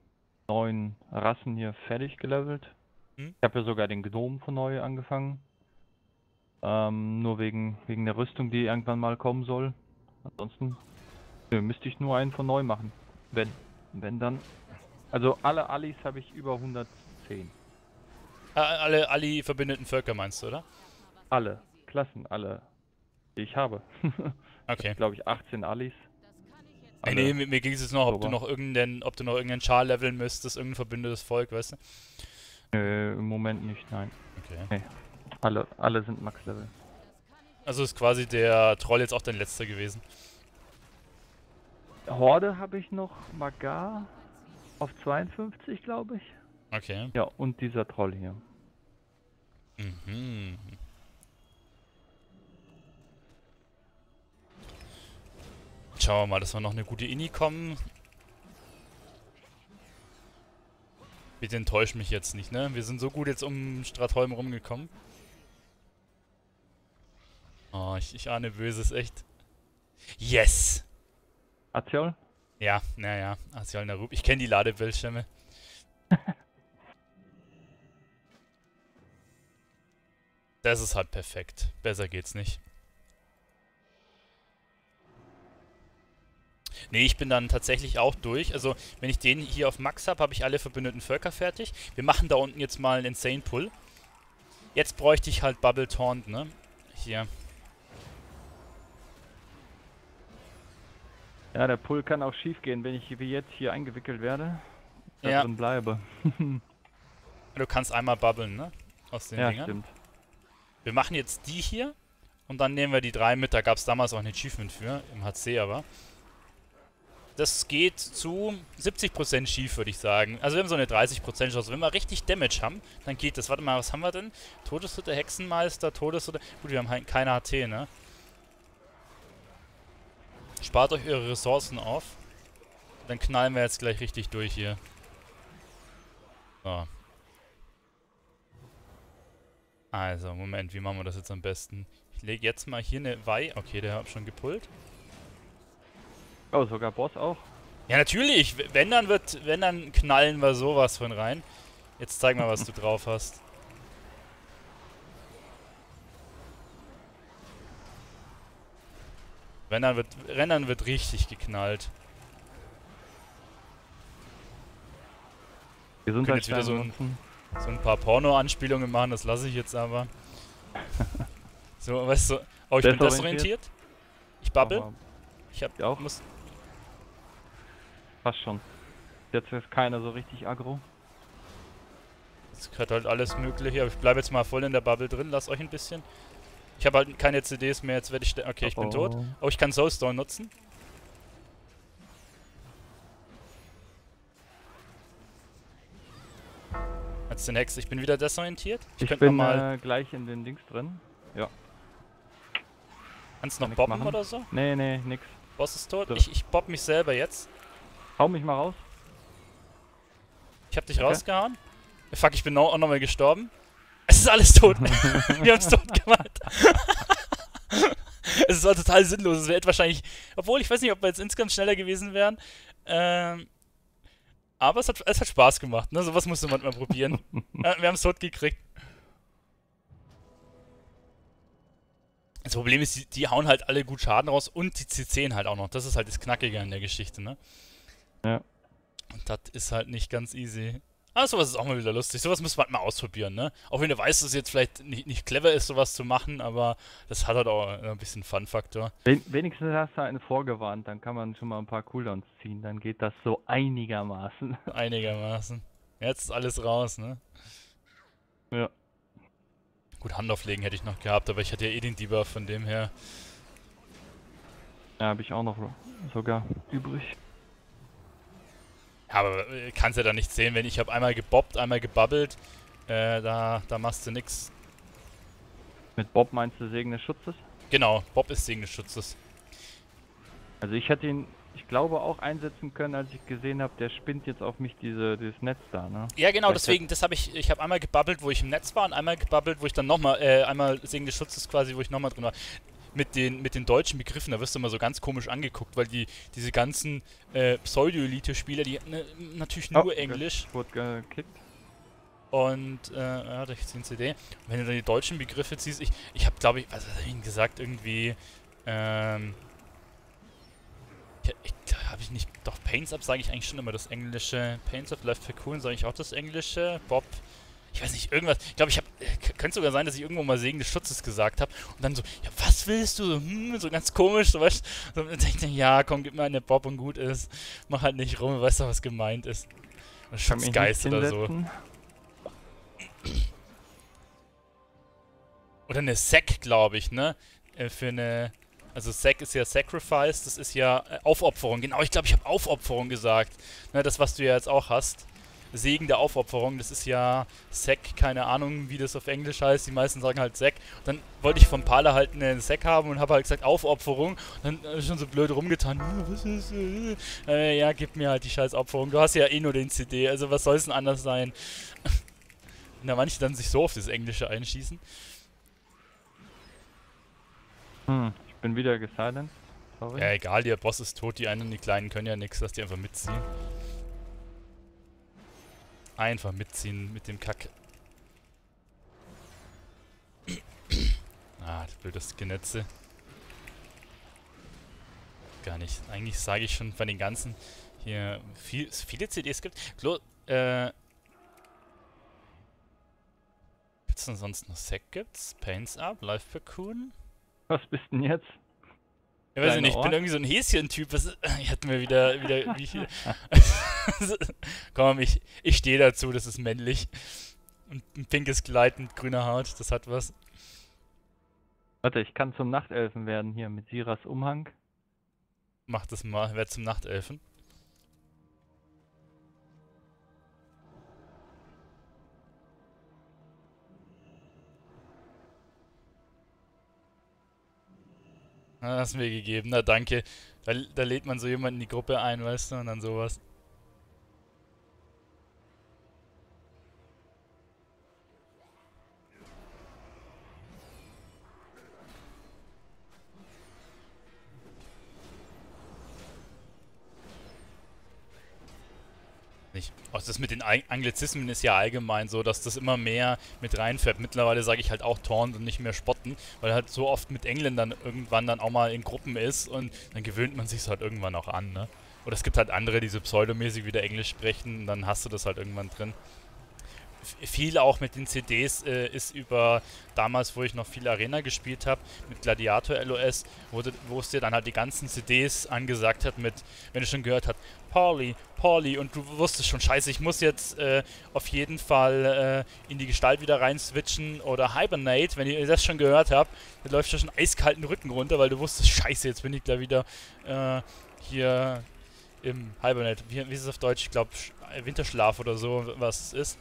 neuen Rassen hier fertig gelevelt. Hm? Ich habe ja sogar den Gnom von neu angefangen. Ähm, nur wegen, wegen der Rüstung, die irgendwann mal kommen soll. Ansonsten nö, müsste ich nur einen von neu machen. Wenn. Wenn dann. Also alle Alis habe ich über 110. Äh, alle, verbündeten Völker meinst du, oder? Alle. Klassen, alle. Die ich habe. okay. Glaube ich 18 Alis. Alle. Nee, nee, mir ging es jetzt noch, ob du noch irgendeinen, ob du noch irgendeinen Char leveln müsstest, irgendein verbündetes Volk, weißt du? Äh, im Moment nicht, nein. Okay. Nee. Alle, alle sind Max-Level. Also ist quasi der Troll jetzt auch dein letzter gewesen. Horde habe ich noch Magar auf 52, glaube ich. Okay. Ja, und dieser Troll hier. Mhm. Schauen wir mal, dass wir noch eine gute Inni kommen. Bitte enttäusch mich jetzt nicht, ne? Wir sind so gut jetzt um Stratholm rumgekommen. Oh, ich, ich ahne Böses, echt. Yes! Aziol? Ja, naja, Aziol Narub. Ich kenne die Ladebildschirme. Das ist halt perfekt. Besser geht's nicht. Nee, ich bin dann tatsächlich auch durch. Also, wenn ich den hier auf Max habe, habe ich alle verbündeten Völker fertig. Wir machen da unten jetzt mal einen Insane Pull. Jetzt bräuchte ich halt Bubble Taunt, ne? Hier. Ja, der Pull kann auch schief gehen, wenn ich wie jetzt hier eingewickelt werde. Da ja. drin bleibe. du kannst einmal bubbeln, ne? Aus den ja, Dingern. stimmt. Wir machen jetzt die hier und dann nehmen wir die drei mit. Da gab es damals auch ein Achievement für, im HC aber. Das geht zu 70% schief, würde ich sagen. Also wir haben so eine 30% Chance. Wenn wir richtig Damage haben, dann geht das. Warte mal, was haben wir denn? Todesritter, Hexenmeister, Todesritter. Gut, wir haben halt keine HT, ne? Spart euch eure Ressourcen auf. Dann knallen wir jetzt gleich richtig durch hier. So. Also, Moment, wie machen wir das jetzt am besten? Ich lege jetzt mal hier eine Wei. Okay, der hat schon gepullt. Oh, sogar Boss auch? Ja, natürlich. Wenn dann wird, wenn dann knallen wir sowas von rein. Jetzt zeig mal, was du drauf hast. Wenn dann wird, Rennern wird richtig geknallt. Gesundheit jetzt wieder so ein, so ein paar Porno-Anspielungen machen, das lasse ich jetzt aber. so, weißt du, oh, ich bin desorientiert. Ich bubble. Ich hab Ich auch. muss. Passt schon. Jetzt ist keiner so richtig aggro. Es gehört halt alles mögliche, aber ich bleibe jetzt mal voll in der Bubble drin, lass euch ein bisschen. Ich habe halt keine CDs mehr, jetzt werde ich. Okay, ich bin Oh. tot. Oh, ich kann Soulstone nutzen. Jetzt den Hex, ich bin wieder desorientiert. Ich, Ich könnte bin mal. äh, gleich in den Dings drin. kannst du noch bobben machen. oder so? Nee, nee, nix. Boss ist tot. So. Ich, ich bob mich selber jetzt. Hau mich mal raus. Ich hab dich Okay. rausgehauen. Fuck, ich bin auch nochmal gestorben. Es ist alles tot. Wir haben es tot gemacht. es war total sinnlos. Es wäre wahrscheinlich. Obwohl, ich weiß nicht, ob wir jetzt insgesamt schneller gewesen wären. Ähm, aber es hat, es hat Spaß gemacht. Ne? Sowas musste man mal probieren. äh, wir haben es tot gekriegt. Das Problem ist, die, die hauen halt alle gut Schaden raus und die C10 halt auch noch. Das ist halt das Knackige an der Geschichte, ne? Ja. Und das ist halt nicht ganz easy. Aber sowas ist auch mal wieder lustig. Sowas muss man halt mal ausprobieren, ne? Auch wenn du weißt, dass es jetzt vielleicht nicht, nicht clever ist, sowas zu machen, aber das hat halt auch ein bisschen Fun-Faktor. Wen wenigstens hast du einen vorgewarnt, dann kann man schon mal ein paar Cooldowns ziehen. Dann geht das so einigermaßen. Einigermaßen. Jetzt ist alles raus, ne? Ja. Gut, Hand auflegen hätte ich noch gehabt, aber ich hatte ja eh den Debuff, von dem her. Ja, habe ich auch noch sogar übrig. Ja, aber äh, kannst ja da nicht sehen, wenn ich habe einmal gebobbt, einmal gebabbelt. Äh, da, da machst du nix. Mit Bob meinst du Segen des Schutzes? Genau, Bob ist Segen des Schutzes. Also ich hätte ihn, ich glaube, auch einsetzen können, als ich gesehen habe, der spinnt jetzt auf mich diese, dieses Netz da, ne? Ja, genau, Vielleicht deswegen, das habe ich, ich habe einmal gebabbelt, wo ich im Netz war und einmal gebabbelt, wo ich dann nochmal, äh, einmal Segen des Schutzes quasi, wo ich nochmal drin war. Mit den, mit den deutschen Begriffen, da wirst du immer so ganz komisch angeguckt, weil die, diese ganzen äh, Pseudo-Elite-Spieler, die ne, natürlich nur Oh, Englisch. Ich wurde gekickt. und, äh, ja, da ist ein CD. Und wenn du dann die deutschen Begriffe ziehst, ich, ich habe, glaube ich, was hat er ihnen gesagt, irgendwie, ähm, ich, ich habe ich nicht, doch Paints Up sage ich eigentlich schon immer das Englische, Paints Up Left Cocoon sage ich auch das Englische, Bob, ich weiß nicht, irgendwas, ich glaube, ich habe, könnte sogar sein, dass ich irgendwo mal Segen des Schutzes gesagt habe und dann so, ja, was willst du, so, hm, so ganz komisch, so, weißt du, so, und dann denke ich, ja, komm, gib mir eine Bob und gut ist, mach halt nicht rum, weißt du, was gemeint ist. Nicht Schutzgeist oder so. Oder eine Sec, glaube ich, ne? Äh, für eine. Also Sec ist ja Sacrifice, das ist ja äh, Aufopferung. Genau, ich glaube, ich habe Aufopferung gesagt. Ne, das, was du ja jetzt auch hast. Segen der Aufopferung, das ist ja Sec, keine Ahnung, wie das auf Englisch heißt. Die meisten sagen halt Sec. Dann wollte ich vom Pala halt eine Sec haben und habe halt gesagt Aufopferung. Und dann schon so blöd rumgetan. "Hm, Was ist, äh, ja, gib mir halt die scheiß Opferung. Du hast ja eh nur den CD, also was soll es denn anders sein? Und da manche dann sich so auf das Englische einschießen. Hm, ich bin wieder gesilenced. Sorry. Ja, egal, der Boss ist tot, die einen, die Kleinen können ja nichts, lass die einfach mitziehen. Einfach mitziehen mit dem Kack. ah, das blödes Genetze. Gar nicht. Eigentlich sage ich schon bei den ganzen hier viel, viele CDs gibt. Klo, äh. Gibt's denn sonst noch Sec gibt's? Paints Up, Life Cocoon? Was bist denn jetzt? Ich weiß nicht, ich bin irgendwie so ein Häschen-Typ. Was- Ich hatte mir wieder, wieder, wie viel. Komm, ich, ich stehe dazu, das ist männlich. Und ein pinkes Kleid mit grüner Haut, das hat was. Warte, ich kann zum Nachtelfen werden hier mit Siras Umhang. Mach das mal, werd zum Nachtelfen. hast mir gegeben, na danke. Da, da lädt man so jemanden in die Gruppe ein, weißt du, und dann sowas. Also das mit den Anglizismen ist ja allgemein so, dass das immer mehr mit reinfährt. Mittlerweile sage ich halt auch Taunt und nicht mehr Spotten, weil halt so oft mit Engländern irgendwann dann auch mal in Gruppen ist und dann gewöhnt man sich halt irgendwann auch an, ne? Oder es gibt halt andere, die so pseudomäßig wieder Englisch sprechen und dann hast du das halt irgendwann drin. Viel auch mit den CDs äh, ist über damals, wo ich noch viel Arena gespielt habe, mit Gladiator LOS, wo, es dir dann halt die ganzen CDs angesagt hat mit, wenn du schon gehört hast, Pauli, Pauli und du wusstest schon, scheiße, ich muss jetzt äh, auf jeden Fall äh, in die Gestalt wieder rein switchen oder Hibernate, wenn ihr das schon gehört habt, dann läuft schon eiskalten Rücken runter, weil du wusstest, scheiße, jetzt bin ich da wieder äh, hier im Hibernate. Wie, wie ist es auf Deutsch? Ich glaube Winterschlaf oder so, was es ist.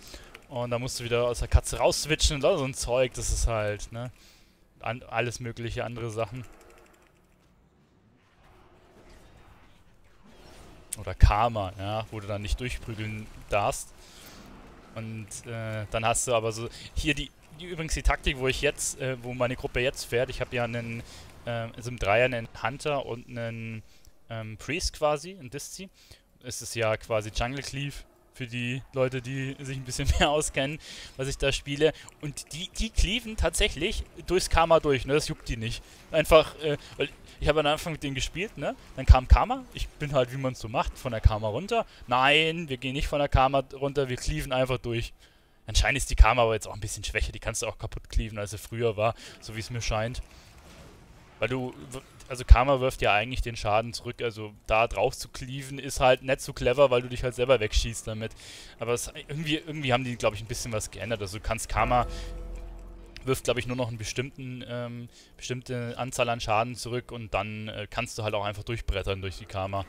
Und da musst du wieder aus der Katze rausswitchen und so ein Zeug, das ist halt, ne? An, alles mögliche andere Sachen. Oder Karma, ja, wo du dann nicht durchprügeln darfst. Und äh, dann hast du aber so. Hier die, die übrigens die Taktik, wo ich jetzt, äh, wo meine Gruppe jetzt fährt, ich habe ja einen, äh, also im Dreier einen Hunter und einen ähm, Priest quasi, ein Diszi. Es ist ja quasi Jungle Cleave für die Leute, die sich ein bisschen mehr auskennen, was ich da spiele. Und die, die cleaven tatsächlich durchs Karma durch, ne? Das juckt die nicht. Einfach, äh, weil ich habe am Anfang mit denen gespielt, ne? Dann kam Karma. Ich bin halt, wie man es so macht, von der Karma runter. Nein, wir gehen nicht von der Karma runter, wir cleaven einfach durch. Anscheinend ist die Karma aber jetzt auch ein bisschen schwächer. Die kannst du auch kaputt cleaven, als sie früher war, so wie es mir scheint. Weil du, also Karma wirft ja eigentlich den Schaden zurück, also da drauf zu cleaven ist halt nicht so clever, weil du dich halt selber wegschießt damit. Aber es, irgendwie, irgendwie haben die, glaube ich, ein bisschen was geändert. Also du kannst Karma wirft, glaube ich, nur noch eine bestimmten, ähm, bestimmte Anzahl an Schaden zurück und dann äh, kannst du halt auch einfach durchbrettern durch die Karma.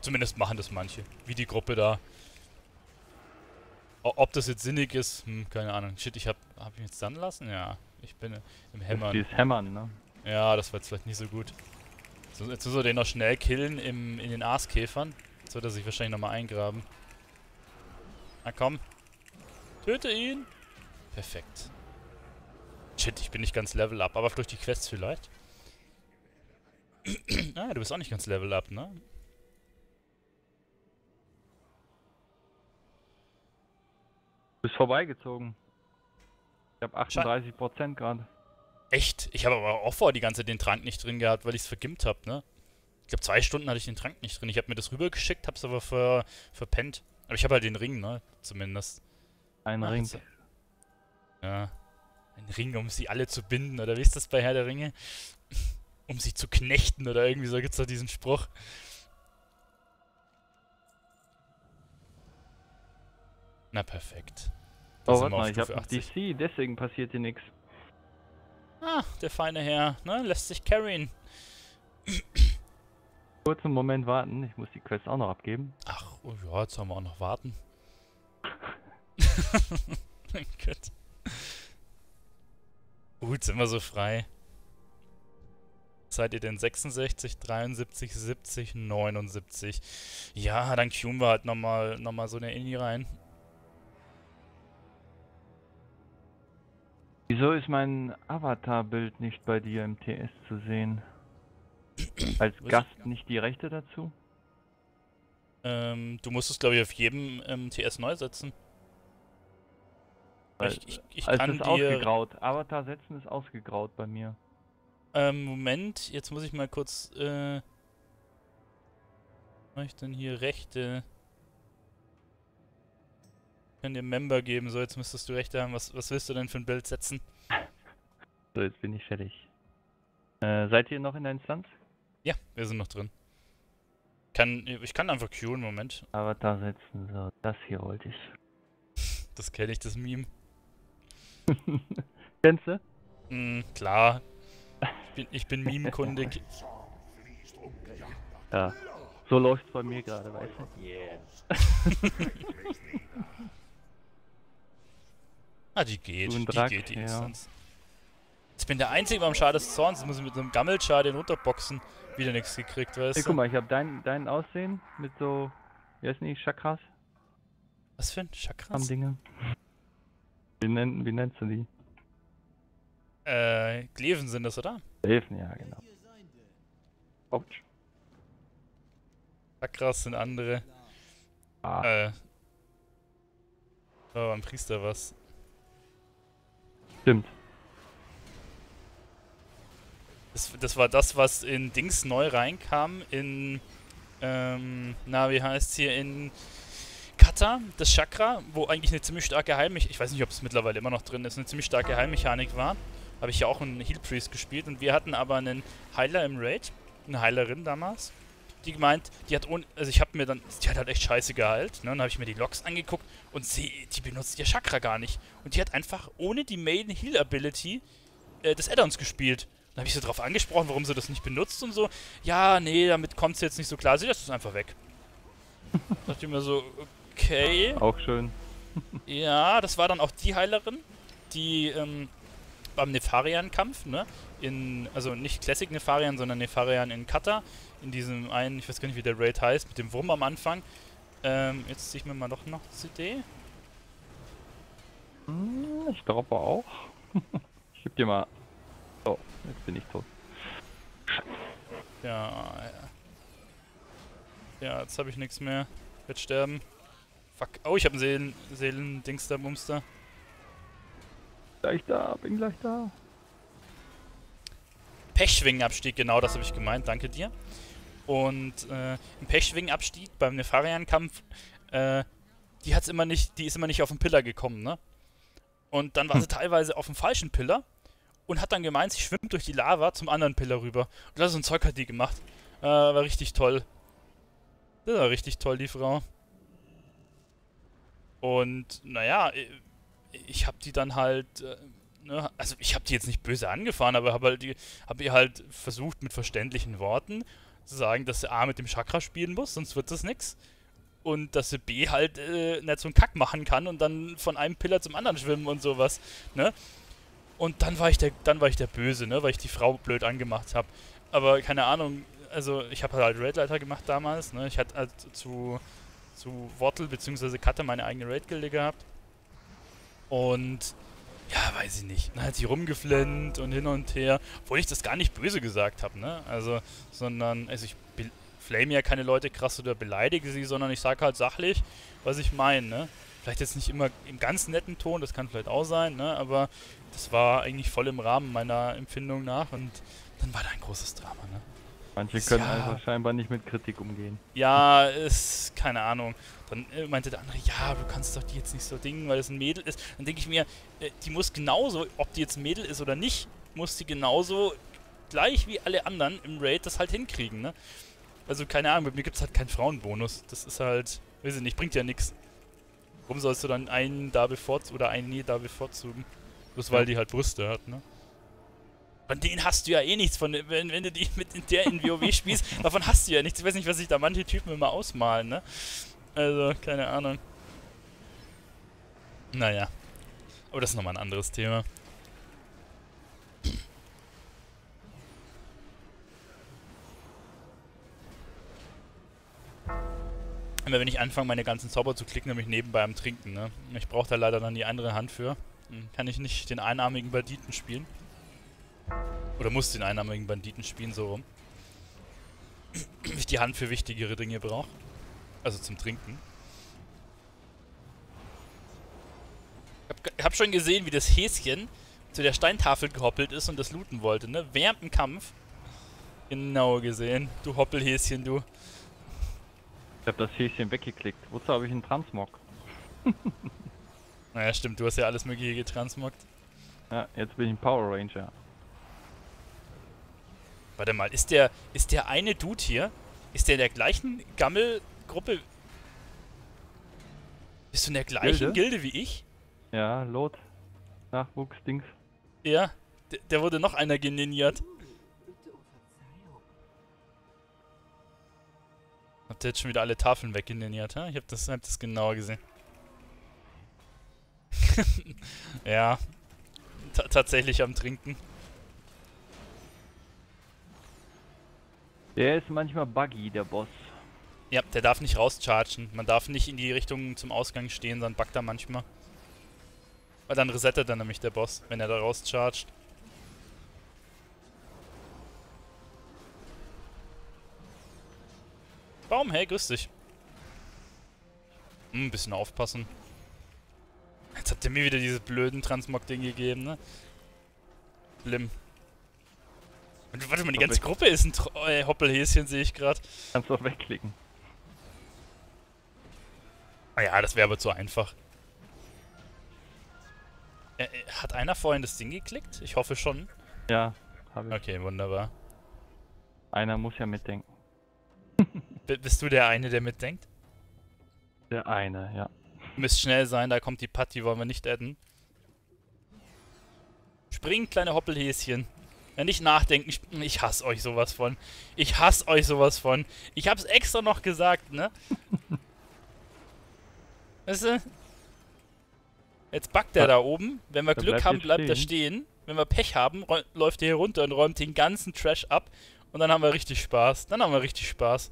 Zumindest machen das manche. Wie die Gruppe da. O ob das jetzt sinnig ist, hm, keine Ahnung. Shit, ich hab, hab ich jetzt dann lassen? Ja, ich bin im Hämmern. Dieses Hämmern, ne? Ja, das war jetzt vielleicht nicht so gut. Jetzt muss er den noch schnell killen im, in den Aaskäfern. Jetzt wird er sich wahrscheinlich nochmal eingraben. Na komm. Töte ihn. Perfekt. Shit, ich bin nicht ganz Level up, aber durch die Quests vielleicht. ah, du bist auch nicht ganz Level up, ne? Du bist vorbeigezogen. Ich hab 38% gerade. Echt? Ich habe aber auch vor die ganze Zeit den Trank nicht drin gehabt, weil ich es vergimmt habe, ne? Ich glaube, zwei Stunden hatte ich den Trank nicht drin. Ich habe mir das rübergeschickt, hab's aber ver verpennt. Aber ich habe halt den Ring, ne? Zumindest. Ein Ring. Ja. Ein Ring, um sie alle zu binden, oder wie ist das bei Herr der Ringe? um sie zu knechten, oder irgendwie so gibt's da diesen Spruch. Na, perfekt. Da oh, warte mal, ich hab DC, deswegen passiert hier nichts. Ah, der feine Herr, ne? Lässt sich carryen. Kurzen Moment warten, ich muss die Quest auch noch abgeben. Ach, oh ja, jetzt haben wir auch noch warten. mein Gott. Gut, sind wir so frei. Seid ihr denn 66, 73, 70, 79? Ja, dann queuen wir halt nochmal noch mal so eine Indie rein. Wieso ist mein Avatarbild nicht bei dir im TS zu sehen? Als Gast nicht die Rechte dazu? Ähm, du musst es glaube ich auf jedem ähm, TS neu setzen. Weil, ich, ich, ich kann ist ausgegraut. Avatar setzen ist ausgegraut bei mir. Ähm, Moment, jetzt muss ich mal kurz, äh... Was ich denn hier Rechte? Kann dir Member geben, so jetzt müsstest du Rechte haben. Was, was willst du denn für ein Bild setzen? So, jetzt bin ich fertig. Äh, seid ihr noch in der Instanz? Ja, wir sind noch drin. Kann, ich kann einfach queuen, Moment. Aber da setzen, so, das hier wollte ich. Das kenne ich, das Meme. Kennst du? Mm, klar. Ich bin, ich bin Meme-kundig. ja, so läuft's bei mir gerade, weißt du? Yeah. Ah, die geht. Die Drack, geht, die ja. Instanz. Ich bin der Einzige beim Schar des Zorns. Jetzt muss ich mit einem Gammelschar den runterboxen. Wieder nichts gekriegt, weißt hey, du? guck mal, ich hab dein, dein Aussehen mit so, wie heißt die, Chakras? Was für ein Chakras? Am Dinge. Wie, nenn, wie nennst du die? Äh, Gleven sind das, oder? Gleven, ja, genau. Ouch. Chakras sind andere. Ah. Äh. Oh, beim Priester was. Stimmt. Das, das war das, was in Dings neu reinkam, in, ähm, na, wie heißt hier, in Kata, das Chakra, wo eigentlich eine ziemlich starke Heilmechanik, ich weiß nicht, ob es mittlerweile immer noch drin ist, eine ziemlich starke Heilmechanik war, habe ich ja auch einen Heal Priest gespielt und wir hatten aber einen Heiler im Raid, eine Heilerin damals, die gemeint, die hat ohne, also ich habe mir dann, die hat halt echt scheiße geheilt, ne, dann habe ich mir die Logs angeguckt und sie, die benutzt ihr Chakra gar nicht und die hat einfach ohne die Main Heal Ability äh, des Addons gespielt. Dann habe ich sie darauf angesprochen, warum sie das nicht benutzt und so. Ja, nee, damit kommt sie jetzt nicht so klar. Sie lässt es einfach weg. da dachte ich mir so, okay. Auch schön. ja, das war dann auch die Heilerin, die ähm, beim Nefarian-Kampf, ne? In, also nicht Classic Nefarian, sondern Nefarian in Kata. In diesem einen, ich weiß gar nicht, wie der Raid heißt, mit dem Wurm am Anfang. Ähm, jetzt ziehe ich mir mal doch noch CD. Hm, ich glaube auch. ich geb dir mal. Oh, jetzt bin ich tot. Ja, ja. Ja, jetzt habe ich nichts mehr. Ich werde sterben. Fuck. Oh, ich habe einen Seelen, Seelen-Dings da, Bumster. Gleich da, bin gleich da. Pechschwingenabstieg, genau das habe ich gemeint, danke dir. Und äh, im Pechschwingenabstieg beim Nefarian-Kampf, äh, die hat's immer nicht, die ist immer nicht auf den Pillar gekommen, ne? Und dann war hm. sie teilweise auf dem falschen Pillar und hat dann gemeint, sie schwimmt durch die Lava zum anderen Pillar rüber. Und das ist ein Zeug hat die gemacht. Äh, war richtig toll. Das war richtig toll, die Frau. Und naja, ich habe die dann halt, äh, ne, also ich habe die jetzt nicht böse angefahren, aber habe halt hab ihr halt versucht mit verständlichen Worten sagen, dass sie A mit dem Chakra spielen muss, sonst wird das nix. Und dass sie B halt äh, nicht so einen Kack machen kann und dann von einem Pillar zum anderen schwimmen und sowas, ne? Und dann war ich der, dann war ich der Böse, ne, weil ich die Frau blöd angemacht habe. Aber keine Ahnung, also ich habe halt Raidleiter gemacht damals, ne? Ich hatte halt zu, zu Wortel bzw. Cutter meine eigene Raid-Gilde gehabt. Und ja, weiß ich nicht. Dann hat sie rumgeflennt und hin und her, obwohl ich das gar nicht böse gesagt habe, ne? Also, sondern, also ich flame ja keine Leute krass oder beleidige sie, sondern ich sage halt sachlich, was ich meine, ne? Vielleicht jetzt nicht immer im ganz netten Ton, das kann vielleicht auch sein, ne? Aber das war eigentlich voll im Rahmen meiner Empfindung nach und dann war da ein großes Drama, ne? Manche können ja, einfach scheinbar nicht mit Kritik umgehen. Ja, ist, keine Ahnung. Dann äh, meinte der andere, ja, du kannst doch die jetzt nicht so dingen, weil es ein Mädel ist. Dann denke ich mir, äh, die muss genauso, ob die jetzt ein Mädel ist oder nicht, muss die genauso gleich wie alle anderen im Raid das halt hinkriegen, ne? Also keine Ahnung, bei mir gibt es halt keinen Frauenbonus. Das ist halt, weiß ich nicht, bringt ja nichts. Warum sollst du dann einen da bevorzugen oder einen da bevorzugen? Bloß weil die halt Brüste hat, ne? Von denen hast du ja eh nichts, von, wenn, wenn du die mit der in WoW spielst, davon hast du ja nichts. Ich weiß nicht, was sich da manche Typen immer ausmalen, ne? Also, keine Ahnung. Naja. Aber das ist nochmal ein anderes Thema. Immer wenn ich anfange, meine ganzen Zauber zu klicken, nämlich nebenbei am Trinken, ne? Ich brauche da leider dann die andere Hand für. Hm, kann ich nicht den einarmigen Banditen spielen. Oder muss den einarmigen Banditen spielen, so rum. ich die Hand für wichtigere Dinge brauche. Also zum Trinken. Ich hab, hab schon gesehen, wie das Häschen zu der Steintafel gehoppelt ist und das looten wollte, ne? Während dem Kampf. Genau gesehen. Du Hoppelhäschen, du. Ich hab das Häschen weggeklickt. Wozu habe ich einen Transmog? naja, stimmt. Du hast ja alles mögliche getransmoggt. Ja, jetzt bin ich ein Power Ranger. Warte mal, ist der, ist der eine Dude hier, ist der in der gleichen Gammelgruppe? Bist du in der gleichen Gilde, Gilde wie ich? Ja, Lot. Nachwuchs, Dings. Ja, der wurde noch einer geniniert. Habt ihr jetzt schon wieder alle Tafeln weggeniniert, ha? Ich hab das, hab das genauer gesehen. ja. Tatsächlich am Trinken. Der ist manchmal buggy, der Boss. Ja, der darf nicht rauschargen. Man darf nicht in die Richtung zum Ausgang stehen, dann buggt er manchmal. Weil dann resettet er nämlich der Boss, wenn er da rauschargt. Baum, hey, grüß dich. Hm, ein bisschen aufpassen. Jetzt habt ihr mir wieder diese blöden Transmog-Ding gegeben, ne? Schlimm. Warte mal, die ganze Gruppe ist ein Tro äh, Hoppelhäschen, sehe ich gerade. Kannst du auch wegklicken. Ah ja, das wäre aber zu einfach. Äh, hat einer vorhin das Ding geklickt? Ich hoffe schon. Ja, habe ich. Okay, wunderbar. Einer muss ja mitdenken. Bist du der eine, der mitdenkt? Der eine, ja. Müsst schnell sein, da kommt die Patti, wollen wir nicht adden. Springen, kleine Hoppelhäschen. Ja, nicht nachdenken. Ich hasse euch sowas von. Ich hasse euch sowas von. Ich hab's extra noch gesagt, ne? weißt du? Jetzt backt er da oben. Wenn wir Da Glück bleibt haben, bleibt er stehen. stehen. Wenn wir Pech haben, läuft er hier runter und räumt den ganzen Trash ab. Und dann haben wir richtig Spaß. Dann haben wir richtig Spaß.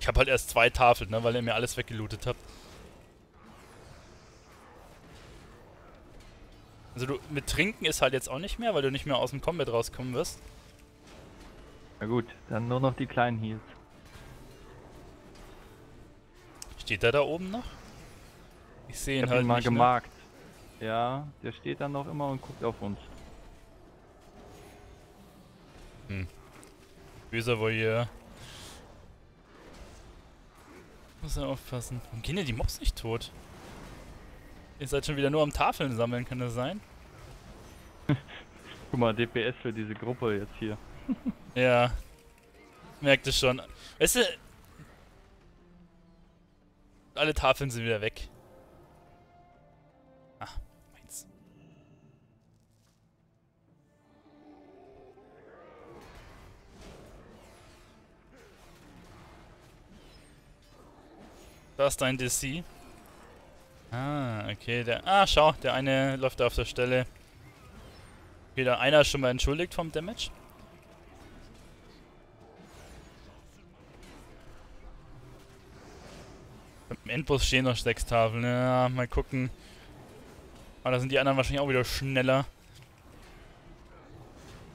Ich habe halt erst zwei Tafeln, ne, weil ihr mir alles weggelootet habt. Also du, mit Trinken ist halt jetzt auch nicht mehr, weil du nicht mehr aus dem Combat rauskommen wirst. Na gut, dann nur noch die kleinen Heals. Steht der da oben noch? Ich sehe Ich ihn hab halt ihn mal nicht, ne? gemarkt. Ja, der steht dann noch immer und guckt auf uns. Böser Voyeur. Muss er aufpassen. Warum gehen denn die Mobs nicht tot? Ihr seid schon wieder nur am Tafeln sammeln, kann das sein? Guck mal, DPS für diese Gruppe jetzt hier. Ja. Merkt es schon. Weißt du. Alle Tafeln sind wieder weg. Ah, meins. Da ist dein DC. Ah, okay. Der, ah, schau, der eine läuft da auf der Stelle. Okay, der einer ist schon mal entschuldigt vom Damage. Im Endbus stehen noch sechs Tafeln. Ja, mal gucken. Aber da sind die anderen wahrscheinlich auch wieder schneller.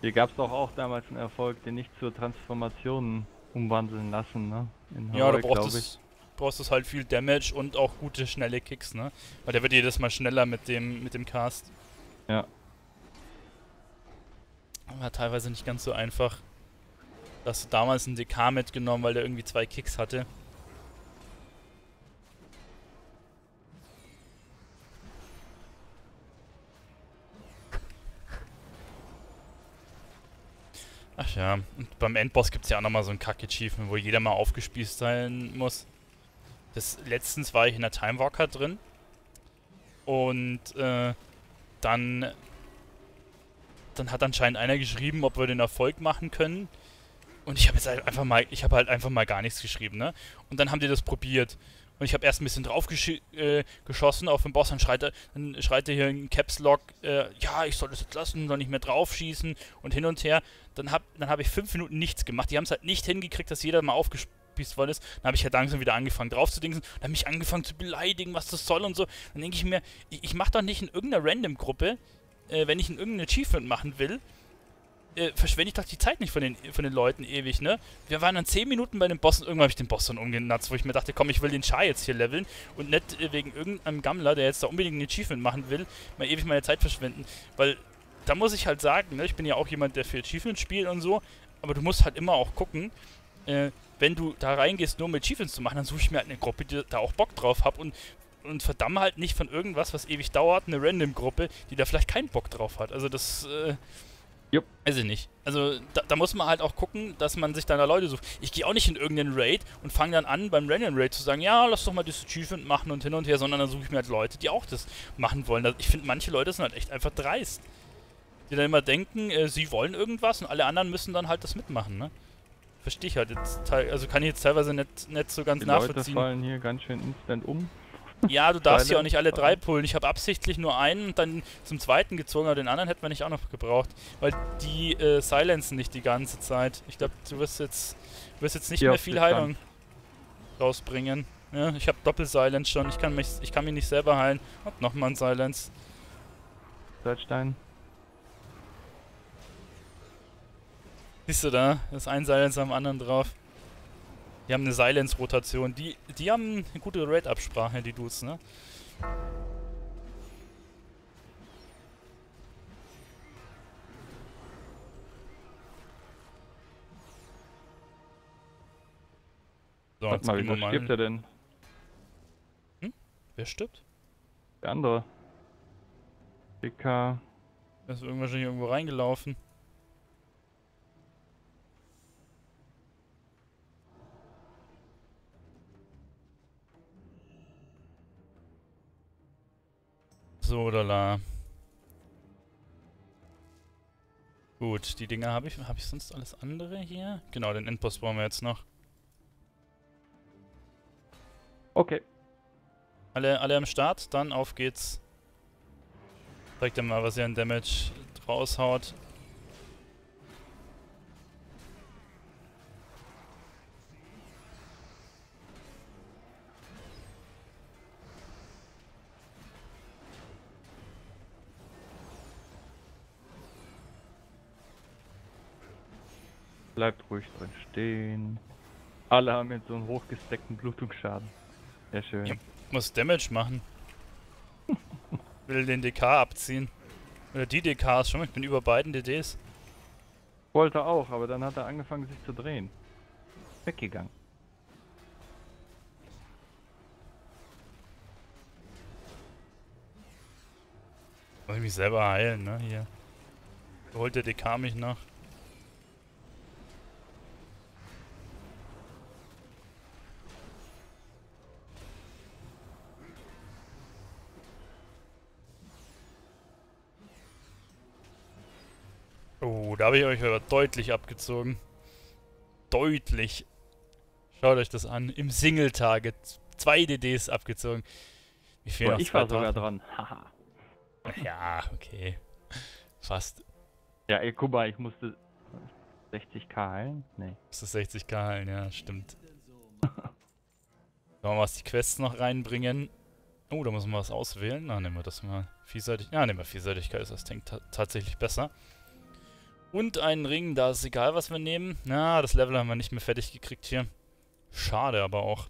Hier gab es doch auch damals einen Erfolg, den nicht zur Transformation umwandeln lassen, ne? In Ja, da glaub es, brauchst es halt viel Damage und auch gute, schnelle Kicks, ne? Weil der wird jedes Mal schneller mit dem, mit dem Cast. Ja. War teilweise nicht ganz so einfach. Da hast du damals einen DK mitgenommen, weil der irgendwie zwei Kicks hatte. Ach ja, und beim Endboss gibt es ja auch nochmal so ein Kack-Achievement, wo jeder mal aufgespießt sein muss. Das, letztens war ich in der Time Walker drin. Und äh, dann, dann hat anscheinend einer geschrieben, ob wir den Erfolg machen können. Und ich habe jetzt halt einfach mal, ich habe halt einfach mal gar nichts geschrieben, ne? Und dann haben die das probiert. Und ich habe erst ein bisschen drauf äh, geschossen auf den Boss, dann schreit er, dann schreit er hier in Caps Lock, äh, ja, ich soll das jetzt lassen, soll nicht mehr drauf schießen und hin und her. Dann habe dann hab ich fünf Minuten nichts gemacht. Die haben es halt nicht hingekriegt, dass jeder mal aufgespießt worden ist. Dann habe ich halt langsam wieder angefangen drauf zu dingsen. Dann habe ich angefangen zu beleidigen, was das soll und so. Dann denke ich mir, ich, ich mache doch nicht in irgendeiner Random-Gruppe, äh, wenn ich in irgendein Achievement machen will, äh, verschwende ich doch die Zeit nicht von den, von den Leuten ewig, ne? Wir waren dann 10 Minuten bei dem Boss und irgendwann habe ich den Boss dann umgenatzt, wo ich mir dachte, komm, ich will den Char jetzt hier leveln und nicht äh, wegen irgendeinem Gammler, der jetzt da unbedingt ein Achievement machen will, mal ewig meine Zeit verschwenden. Weil da muss ich halt sagen, ne, ich bin ja auch jemand, der für Achievements spielt und so, aber du musst halt immer auch gucken, äh, wenn du da reingehst, nur um Achievements zu machen, dann suche ich mir halt eine Gruppe, die da auch Bock drauf hat und und verdamme halt nicht von irgendwas, was ewig dauert, eine Random-Gruppe, die da vielleicht keinen Bock drauf hat. Also das, äh, Jupp. Weiß ich nicht. Also da, da muss man halt auch gucken, dass man sich dann da Leute sucht. Ich gehe auch nicht in irgendeinen Raid und fange dann an, beim Random Raid zu sagen, ja, lass doch mal das Achievement machen und hin und her, sondern dann suche ich mir halt Leute, die auch das machen wollen. Also Ich finde, manche Leute sind halt echt einfach dreist. Die dann immer denken, äh, sie wollen irgendwas und alle anderen müssen dann halt das mitmachen, ne? Verstehe ich halt jetzt, also kann ich jetzt teilweise nicht, nicht so ganz Die Leute nachvollziehen. fallen hier ganz schön instant um. Ja, du darfst ja auch nicht alle drei pullen. Ich habe absichtlich nur einen und dann zum zweiten gezogen, aber den anderen hätten wir nicht auch noch gebraucht. Weil die äh, silenzen nicht die ganze Zeit. Ich glaube, du wirst jetzt, du wirst jetzt nicht Hier mehr viel. Heilung rausbringen. Ja, ich habe Doppel-Silence schon. Ich kann, mich, ich kann mich nicht selber heilen. Und nochmal ein Silence. Salzstein. Siehst du da? Da ist ein Silence am anderen drauf. Die haben eine Silence-Rotation. Die, die haben eine gute Raid-Absprache, die Dudes, ne? So, Warte mal, wir wieso stirbt er denn? Wer stirbt? Der andere. Dicker. Der ist wahrscheinlich irgendwo reingelaufen. So, oder la. Gut, die Dinger habe ich. Habe ich sonst alles andere hier? Genau, den Endboss brauchen wir jetzt noch. Okay. Alle, alle am Start, dann auf geht's. Zeigt dir mal, was ihr an Damage raushaut. Bleibt ruhig drin stehen. Alle haben jetzt so einen hochgesteckten Blutungsschaden. Sehr schön. Ja, muss Damage machen. Will den DK abziehen. Oder die DKs schon, ich bin über beiden DDs. Wollte auch, aber dann hat er angefangen sich zu drehen. Weggegangen. Muss ich mich selber heilen, ne? Hier. Holt der DK mich noch. Habe ich euch aber deutlich abgezogen. Deutlich. Schaut euch das an. Im Single-Target. Zwei DDs abgezogen. Wie viel Boah, ich war sogar dran. Haha. ja, okay. Fast. Ja, ey, guck mal, ich musste 60k heilen? Nee. Musste 60k heilen, ja, stimmt. Sollen wir was die Quests noch reinbringen? Oh, da müssen wir was auswählen. Na, nehmen wir das mal. Vielseitig. Ja, nehmen wir Vielseitigkeit, ist das Tank tatsächlich besser. Und einen Ring, da ist egal, was wir nehmen. Na, das Level haben wir nicht mehr fertig gekriegt hier. Schade aber auch.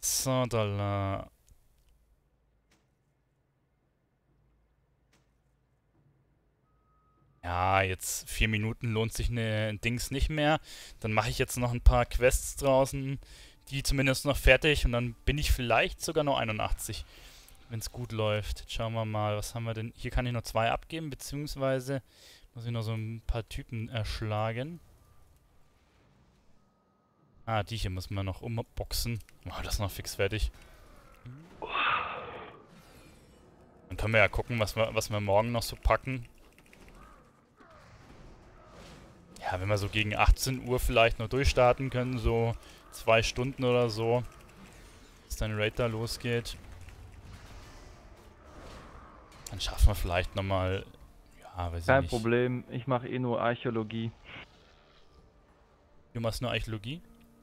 So, da. Ja, jetzt vier Minuten lohnt sich eine Dings nicht mehr. Dann mache ich jetzt noch ein paar Quests draußen, die zumindest noch fertig und dann bin ich vielleicht sogar noch 81, wenn es gut läuft. Jetzt schauen wir mal, was haben wir denn? Hier kann ich nur zwei abgeben, beziehungsweise muss ich noch so ein paar Typen erschlagen. Ah, die hier müssen wir noch umboxen. Oh, das ist noch fix fertig. Dann können wir ja gucken, was wir, was wir morgen noch so packen. Ja, wenn wir so gegen 18 Uhr vielleicht noch durchstarten können, so zwei Stunden oder so, bis dein Raid da losgeht. Dann schaffen wir vielleicht nochmal Ah, Kein Problem, ich mache eh nur Archäologie. Du machst nur Archäologie?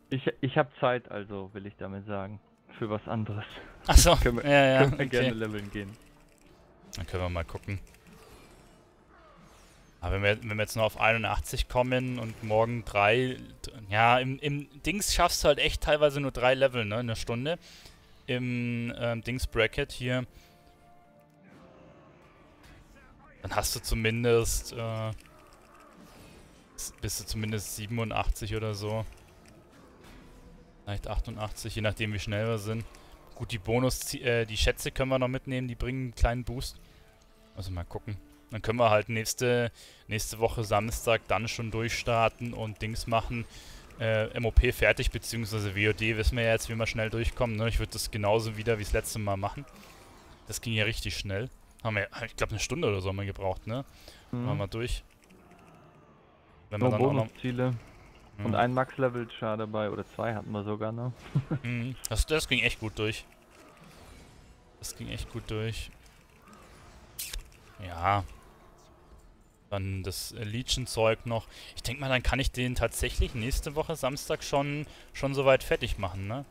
Ich, ich habe Zeit, also will ich damit sagen. Für was anderes. Achso, können wir, ja, ja, können wir okay. gerne leveln gehen. Dann können wir mal gucken. Aber wenn wir, wenn wir jetzt nur auf 81 kommen und morgen drei... Ja, im, im Dings schaffst du halt echt teilweise nur drei Level, ne, in der Stunde. Im ähm, Dings-Bracket hier dann hast du zumindest, äh, bist du zumindest 87 oder so. Vielleicht 88, je nachdem wie schnell wir sind. Gut, die Bonus, äh, die Schätze können wir noch mitnehmen, die bringen einen kleinen Boost. Also mal gucken. Dann können wir halt nächste, nächste Woche Samstag dann schon durchstarten und Dings machen. Äh, MOP fertig, beziehungsweise WOD wissen wir ja jetzt, wie wir schnell durchkommen. Ne? Ich würde das genauso wieder wie das letzte Mal machen. Das ging ja richtig schnell. Haben wir, ich glaube, eine Stunde oder so haben wir gebraucht, ne? Mhm. Waren wir durch. Wenn wir dann Bonusziele. Mhm. Und ein Max-Level-Char dabei, oder zwei hatten wir sogar, ne? mhm. das, das ging echt gut durch. Das ging echt gut durch. Ja. Dann das Legion-Zeug noch. Ich denke mal, dann kann ich den tatsächlich nächste Woche Samstag schon, schon soweit fertig machen, ne?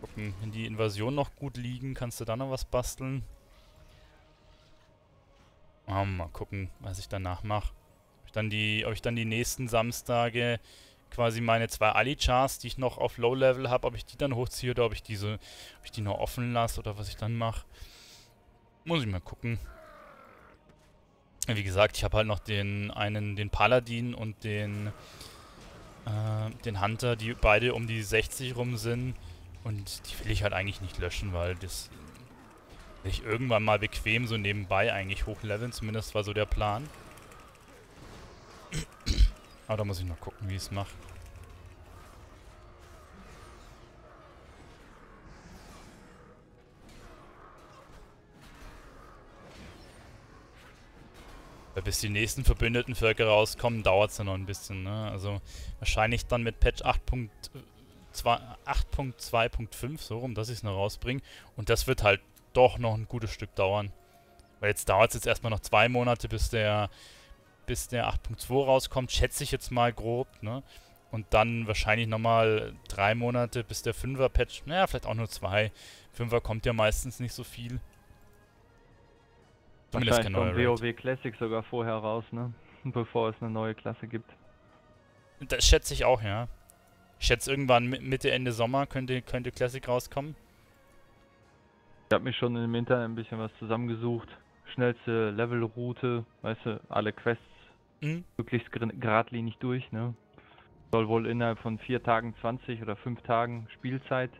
Gucken, wenn die Invasion noch gut liegen, kannst du da noch was basteln. Oh, mal gucken, was ich danach mache. Ob ich dann die, ob ich dann die nächsten Samstage quasi meine zwei Ali-Chars, die ich noch auf Low-Level habe, ob ich die dann hochziehe oder ob ich diese, ob ich die noch offen lasse oder was ich dann mache. Muss ich mal gucken. Wie gesagt, ich habe halt noch den einen, den Paladin und den, äh, den Hunter, die beide um die 60 rum sind. Und die will ich halt eigentlich nicht löschen, weil das will ich irgendwann mal bequem so nebenbei eigentlich hochleveln. Zumindest war so der Plan. Aber da muss ich noch gucken, wie ich es mache. Bis die nächsten verbündeten Völker rauskommen, dauert es ja noch ein bisschen. Ne? Also wahrscheinlich dann mit Patch 8.2.5 so rum, dass ich es noch rausbringe. Und das wird halt doch noch ein gutes Stück dauern. Weil jetzt dauert es jetzt erstmal noch zwei Monate, bis der bis der 8.2 rauskommt, schätze ich jetzt mal grob, ne? Und dann wahrscheinlich nochmal drei Monate, bis der 5er-Patch, naja, vielleicht auch nur zwei. 5er kommt ja meistens nicht so viel. Zumindest kein neuer WoW Classic sogar vorher raus, ne? Bevor es eine neue Klasse gibt. Das schätze ich auch, ja. Ich schätze irgendwann Mitte, Ende Sommer könnte, könnte Classic rauskommen. Ich habe mir schon im Internet ein bisschen was zusammengesucht. Schnellste Levelroute, weißt du, alle Quests mhm. möglichst geradlinig durch, ne? Soll wohl innerhalb von vier Tagen 20 oder fünf Tagen Spielzeit,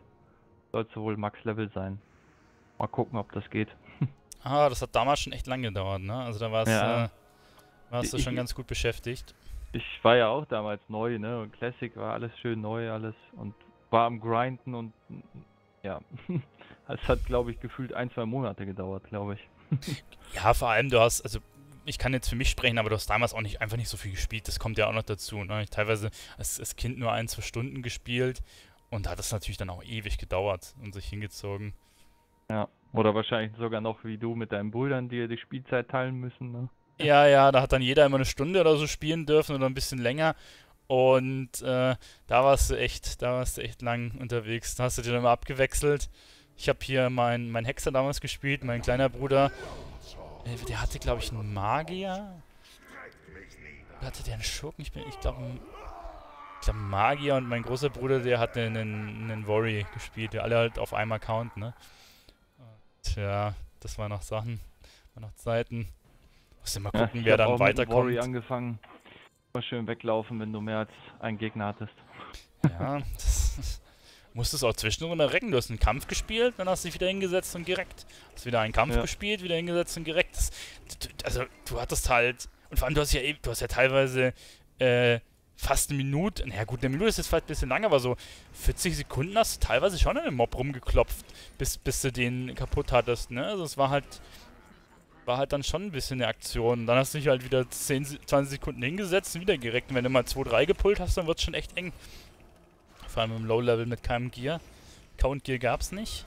soll es wohl Max-Level sein. Mal gucken, ob das geht. Ah, das hat damals schon echt lange gedauert, ne? Also da warst, ja. äh, warst du schon ganz gut beschäftigt. Ich war ja auch damals neu, ne? Und Classic war alles schön neu, alles. Und war am Grinden und ja. Es hat, glaube ich, gefühlt ein, zwei Monate gedauert, glaube ich. ja, vor allem, du hast, also ich kann jetzt für mich sprechen, aber du hast damals auch nicht einfach nicht so viel gespielt. Das kommt ja auch noch dazu. Ne? Ich teilweise als, als Kind nur ein, zwei Stunden gespielt und da hat es natürlich dann auch ewig gedauert und sich hingezogen. Ja. Oder wahrscheinlich sogar noch wie du mit deinen Brüdern, die die Spielzeit teilen müssen, ne? Ja, ja, da hat dann jeder immer eine Stunde oder so spielen dürfen oder ein bisschen länger. Und äh, da warst du echt, da warst du echt lang unterwegs. Da hast du dir dann immer abgewechselt. Ich habe hier meinen mein Hexer damals gespielt, mein kleiner Bruder. Äh, der hatte, glaube ich, einen Magier. Oder hatte der einen Schurken? Ich, ich glaube, ich glaube, Magier und mein großer Bruder, der hatte einen, einen Worry gespielt. Wir alle halt auf einem Account, ne? Tja, das waren noch Sachen, waren noch Zeiten. Muss mal gucken, ja, wer dann weiterkommt. Worry angefangen. War schön weglaufen, wenn du mehr als einen Gegner hattest. Ja, das, musstest auch zwischendurch recken. Du hast einen Kampf gespielt, dann hast du dich wieder hingesetzt und gereckt. Hast wieder einen Kampf ja. gespielt, wieder hingesetzt und gereckt. Das, also, du hattest halt. Und vor allem, du hast ja, du hast ja teilweise äh, fast eine Minute, naja gut, eine Minute ist jetzt vielleicht ein bisschen lang, aber so 40 Sekunden hast du teilweise schon an dem Mob rumgeklopft, bis, bis du den kaputt hattest, ne? Also es war halt, war halt dann schon ein bisschen eine Aktion. Dann hast du dich halt wieder 10, 20 Sekunden hingesetzt und wieder gereckt. Und wenn du mal 2-3 gepullt hast, dann wird es schon echt eng. Vor allem im Low-Level mit keinem Gear. Count Gear gab's nicht.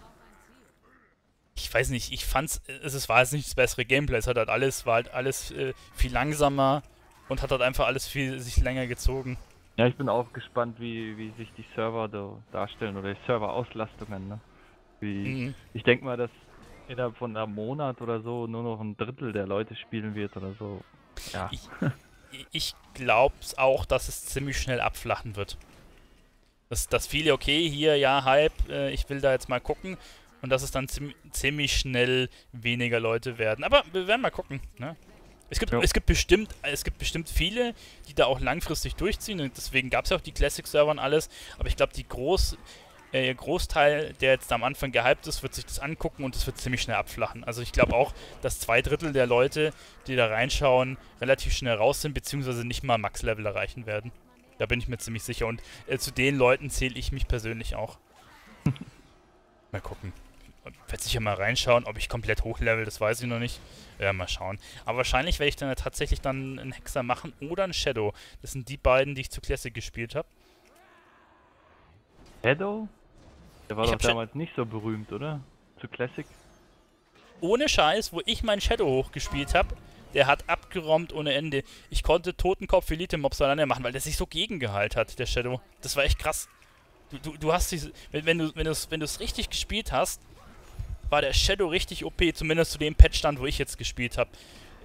Ich weiß nicht, ich fand's, es war jetzt nicht das bessere Gameplay, es hat halt alles, war halt alles äh, viel langsamer, und hat dort einfach alles viel sich länger gezogen. Ja, ich bin auch gespannt, wie, wie sich die Server da darstellen oder die Server-Auslastungen. Ne? Mhm. Ich denke mal, dass innerhalb von einem Monat oder so nur noch ein Drittel der Leute spielen wird oder so. Ja. Ich, ich glaube auch, dass es ziemlich schnell abflachen wird. Dass, dass viele, okay, hier, ja, Hype, äh, ich will da jetzt mal gucken. Und dass es dann ziemlich schnell weniger Leute werden. Aber wir werden mal gucken. Ne? Es gibt, es gibt bestimmt, es gibt bestimmt viele, die da auch langfristig durchziehen und deswegen gab es ja auch die Classic-Server und alles, aber ich glaube, die Groß, äh, Großteil, der jetzt am Anfang gehypt ist, wird sich das angucken und es wird ziemlich schnell abflachen. Also ich glaube auch, dass zwei Drittel der Leute, die da reinschauen, relativ schnell raus sind, beziehungsweise nicht mal Max-Level erreichen werden. Da bin ich mir ziemlich sicher und äh, zu den Leuten zähle ich mich persönlich auch. mal gucken werde sicher mal reinschauen, ob ich komplett hochlevel, das weiß ich noch nicht. Ja, mal schauen. Aber wahrscheinlich werde ich dann tatsächlich dann einen Hexer machen oder einen Shadow. Das sind die beiden, die ich zu Classic gespielt habe. Shadow? Der war ich doch damals nicht so berühmt, oder? Zu Classic? Ohne Scheiß, wo ich meinen Shadow hochgespielt habe, der hat abgeräumt ohne Ende. Ich konnte Totenkopf Elite Mobs alleine machen, weil der sich so gegengeheilt hat, der Shadow. Das war echt krass. Du, du, du hast diese, wenn, wenn du wenn es wenn richtig gespielt hast, war der Shadow richtig OP, zumindest zu dem Patchstand, wo ich jetzt gespielt habe.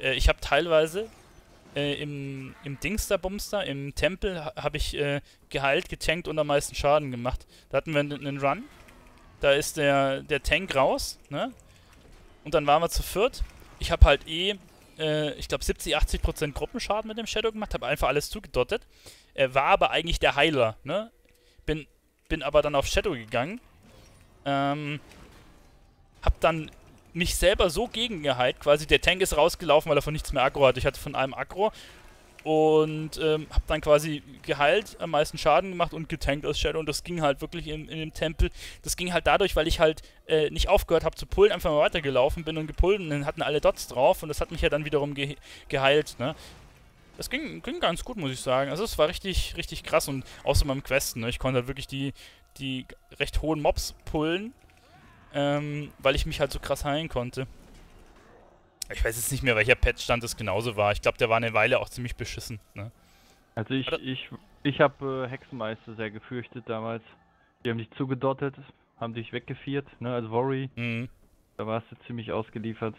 Äh, ich habe teilweise äh, im, im Dingster-Bumster, im Tempel, habe ich äh, geheilt, getankt und am meisten Schaden gemacht. Da hatten wir einen Run. Da ist der, der Tank raus, ne? Und dann waren wir zu viert. Ich habe halt eh, äh, ich glaube 70, 80 Prozent Gruppenschaden mit dem Shadow gemacht, habe einfach alles zugedottet. Er war aber eigentlich der Heiler, ne? Bin, bin aber dann auf Shadow gegangen Ähm, hab dann mich selber so gegengeheilt, quasi der Tank ist rausgelaufen, weil er von nichts mehr Aggro hatte. Ich hatte von einem Aggro und ähm, hab dann quasi geheilt, am meisten Schaden gemacht und getankt aus Shadow und das ging halt wirklich in, in dem Tempel. Das ging halt dadurch, weil ich halt äh, nicht aufgehört habe zu pullen, einfach mal weitergelaufen bin und gepullt und dann hatten alle Dots drauf und das hat mich ja dann wiederum ge geheilt, ne? Das ging, ging ganz gut, muss ich sagen. Also es war richtig, richtig krass und außer beim Questen, ne? Ich konnte halt wirklich die, die recht hohen Mobs pullen, ähm, weil ich mich halt so krass heilen konnte. Ich weiß jetzt nicht mehr, welcher Patchstand das genauso war. Ich glaube, der war eine Weile auch ziemlich beschissen. Ne? Also ich, ich, ich habe äh, Hexenmeister sehr gefürchtet damals. Die haben dich zugedottet, haben dich weggefiert, ne, als Worry. Mhm. Da warst du ziemlich ausgeliefert.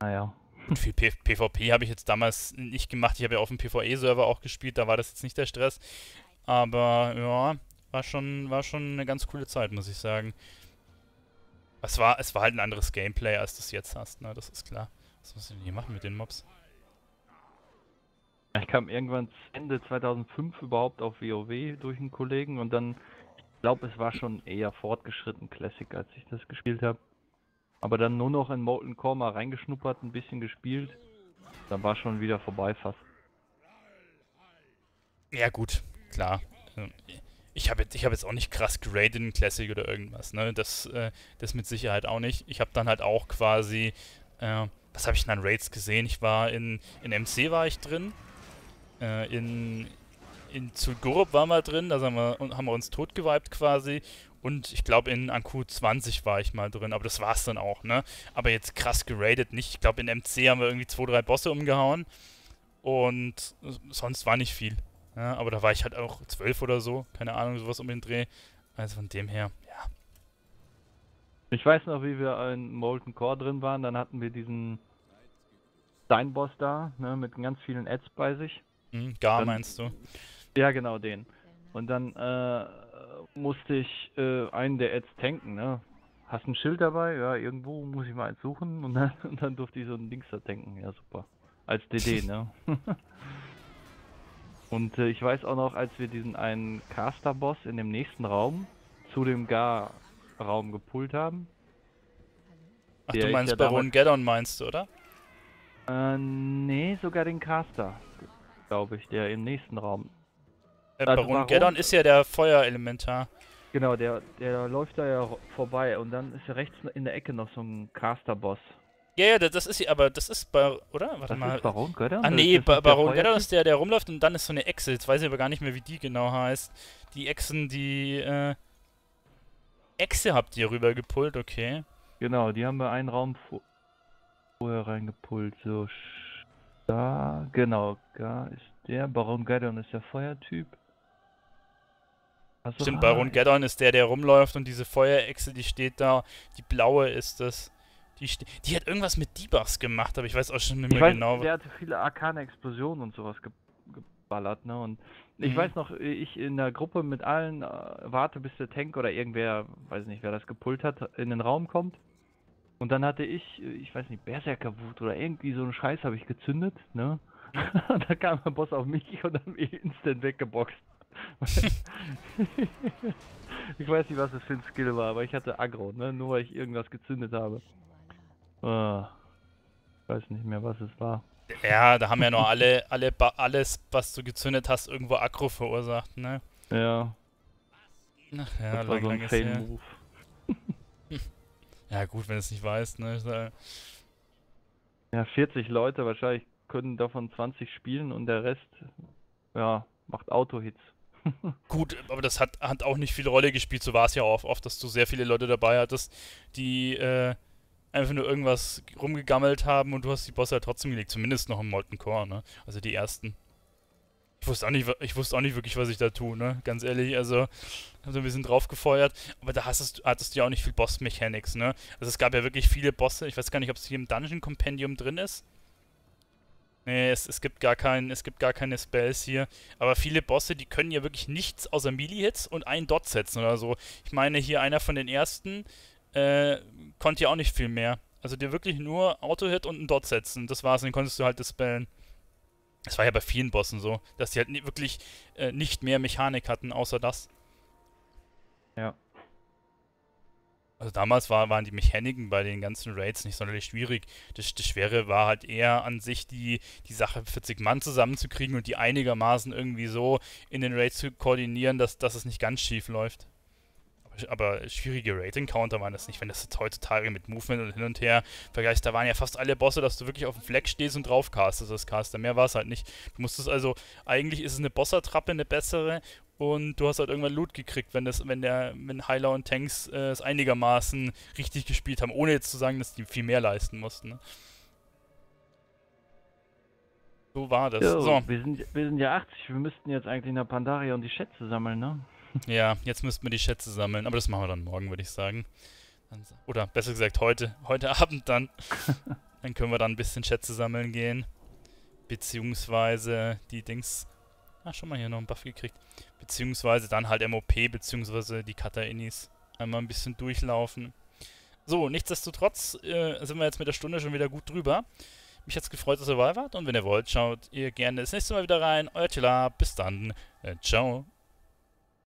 Naja. Und viel P PvP habe ich jetzt damals nicht gemacht. Ich habe ja auf dem PvE-Server auch gespielt, da war das jetzt nicht der Stress. Aber ja, war schon, war schon eine ganz coole Zeit, muss ich sagen. Es war, es war halt ein anderes Gameplay, als du es jetzt hast, ne? Das ist klar. Was musst du denn hier machen mit den Mobs? Ich kam irgendwann Ende 2005 überhaupt auf WoW durch einen Kollegen und dann, ich glaube, es war schon eher fortgeschritten Classic, als ich das gespielt habe. Aber dann nur noch in Molten Core mal reingeschnuppert, ein bisschen gespielt. Dann war schon wieder vorbei fast. Ja gut, klar ich habe jetzt, hab jetzt auch nicht krass geradet in Classic oder irgendwas, ne? Das, äh, das mit Sicherheit auch nicht. Ich habe dann halt auch quasi, äh, was habe ich denn an Raids gesehen? Ich war in, in MC war ich drin, äh, in, in Zulgurup waren wir drin, da haben wir, haben wir uns totgeweibt quasi und ich glaube in Anku 20 war ich mal drin, aber das war's dann auch, ne? Aber jetzt krass geradet nicht. Ich glaube in MC haben wir irgendwie zwei, drei Bosse umgehauen und sonst war nicht viel. Ja, aber da war ich halt auch zwölf oder so, keine Ahnung, sowas um den Dreh. Also von dem her, ja. Ich weiß noch, wie wir in Molten Core drin waren, dann hatten wir diesen Steinboss da, ne, mit ganz vielen Ads bei sich. Hm, Gar dann, meinst du? Ja, genau den. Und dann äh, musste ich äh, einen der Ads tanken, ne? Hast ein Schild dabei? Ja, irgendwo muss ich mal eins suchen und dann, und dann durfte ich so ein Dings da tanken. Ja, super. Als DD, ne? Und äh, ich weiß auch noch, als wir diesen einen Caster-Boss in dem nächsten Raum zu dem Gar-Raum gepult haben. Ach, du meinst ja Baron Geddon meinst du, oder? Äh, nee, sogar den Caster, glaube ich, der im nächsten Raum. Äh, also Baron Geddon ist ja der Feuerelementar. Genau, der, der läuft da ja vorbei und dann ist ja rechts in der Ecke noch so ein Caster-Boss. Ja, ja, das ist aber das ist bei, oder? Warte das mal. Ist Baron Götter? Ah nee, ba Baron Götter ist der, der rumläuft und dann ist so eine Echse. Jetzt weiß ich aber gar nicht mehr, wie die genau heißt. Die Echsen, die äh, Echse habt ihr rüber gepult, okay. Genau, die haben wir einen Raum vorher reingepult. So, da, genau, da ist der. Baron Geddon ist der Feuertyp. Also, Stimmt, Baron Geddon ist der, der rumläuft und diese Feuerechse, die steht da. Die blaue ist das. Die, die, hat irgendwas mit Debuffs gemacht, aber ich weiß auch schon nicht mehr weiß, genau. Der hatte viele arkane Explosionen und sowas ge geballert, ne? Und ich mhm. weiß noch, ich in der Gruppe mit allen äh, warte, bis der Tank oder irgendwer, weiß nicht, wer das gepult hat, in den Raum kommt. Und dann hatte ich, ich weiß nicht, Berserkerwut oder irgendwie so einen Scheiß habe ich gezündet, ne? Mhm. da kam der Boss auf mich und dann instant weggeboxt. ich weiß nicht, was das für ein Skill war, aber ich hatte Aggro, ne? Nur weil ich irgendwas gezündet habe. Uh, weiß nicht mehr, was es war. Ja, da haben ja noch alle, alle alles, was du gezündet hast, irgendwo Aggro verursacht, ne? Ja. Ach ja, das lang, so ein Fail-Move. ja gut, wenn du es nicht weißt, ne? Ja, 40 Leute wahrscheinlich können davon 20 spielen und der Rest, ja, macht Auto-Hits. Gut, aber das hat, hat auch nicht viel Rolle gespielt. So war es ja auch oft, dass du sehr viele Leute dabei hattest, die äh, einfach nur irgendwas rumgegammelt haben und du hast die Bosse halt trotzdem gelegt. Zumindest noch im Molten Core, ne? Also die ersten. Ich wusste auch nicht, ich wusste auch nicht wirklich, was ich da tue, ne? Ganz ehrlich, also hab so ein bisschen drauf. Aber da hattest, hattest du ja auch nicht viel Boss-Mechanics, ne? Also es gab ja wirklich viele Bosse. Ich weiß gar nicht, ob es hier im Dungeon Compendium drin ist. Nee, es, es, gibt gar kein, es gibt gar keine Spells hier. Aber viele Bosse, die können ja wirklich nichts außer Melee-Hits und einen Dot setzen oder so. Ich meine, hier einer von den ersten, äh, konnte ja auch nicht viel mehr. Also dir wirklich nur Auto-Hit und einen Dot setzen. Das war's, dann konntest du halt dispellen. Das war ja bei vielen Bossen so, dass die halt wirklich äh, nicht mehr Mechanik hatten, außer das. Ja. Also damals war, waren die Mechaniken bei den ganzen Raids nicht sonderlich schwierig. Das, das Schwere war halt eher an sich die, die Sache 40 Mann zusammenzukriegen und die einigermaßen irgendwie so in den Raids zu koordinieren, dass, dass es nicht ganz schief läuft. Aber, schwierige Raid-Encounter waren das nicht, wenn das jetzt heutzutage mit Movement und hin und her vergleichst. Da waren ja fast alle Bosse, dass du wirklich auf dem Fleck stehst und drauf castest das Caster. Mehr war es halt nicht. Du musstest also, eigentlich ist es eine Bossattrappe, eine bessere und du hast halt irgendwann Loot gekriegt, wenn das, wenn der, wenn Heiler und Tanks äh, es einigermaßen richtig gespielt haben, ohne jetzt zu sagen, dass die viel mehr leisten mussten. Ne? So war das. Jo, so. Wir sind, wir sind ja 80, wir müssten jetzt eigentlich nach Pandaria und die Schätze sammeln, ne? Ja, jetzt müssten wir die Schätze sammeln, aber das machen wir dann morgen, würde ich sagen. Oder besser gesagt heute, heute Abend dann. dann können wir dann ein bisschen Schätze sammeln gehen. Beziehungsweise die Dings Ah, schon mal hier noch einen Buff gekriegt. Beziehungsweise dann halt MOP, beziehungsweise die Kata-Innis einmal ein bisschen durchlaufen. So, nichtsdestotrotz äh, sind wir jetzt mit der Stunde schon wieder gut drüber. Mich hat's gefreut, dass ihr dabei wart und wenn ihr wollt, schaut ihr gerne das nächste Mal wieder rein. Euer Tila, bis dann. Äh, ciao.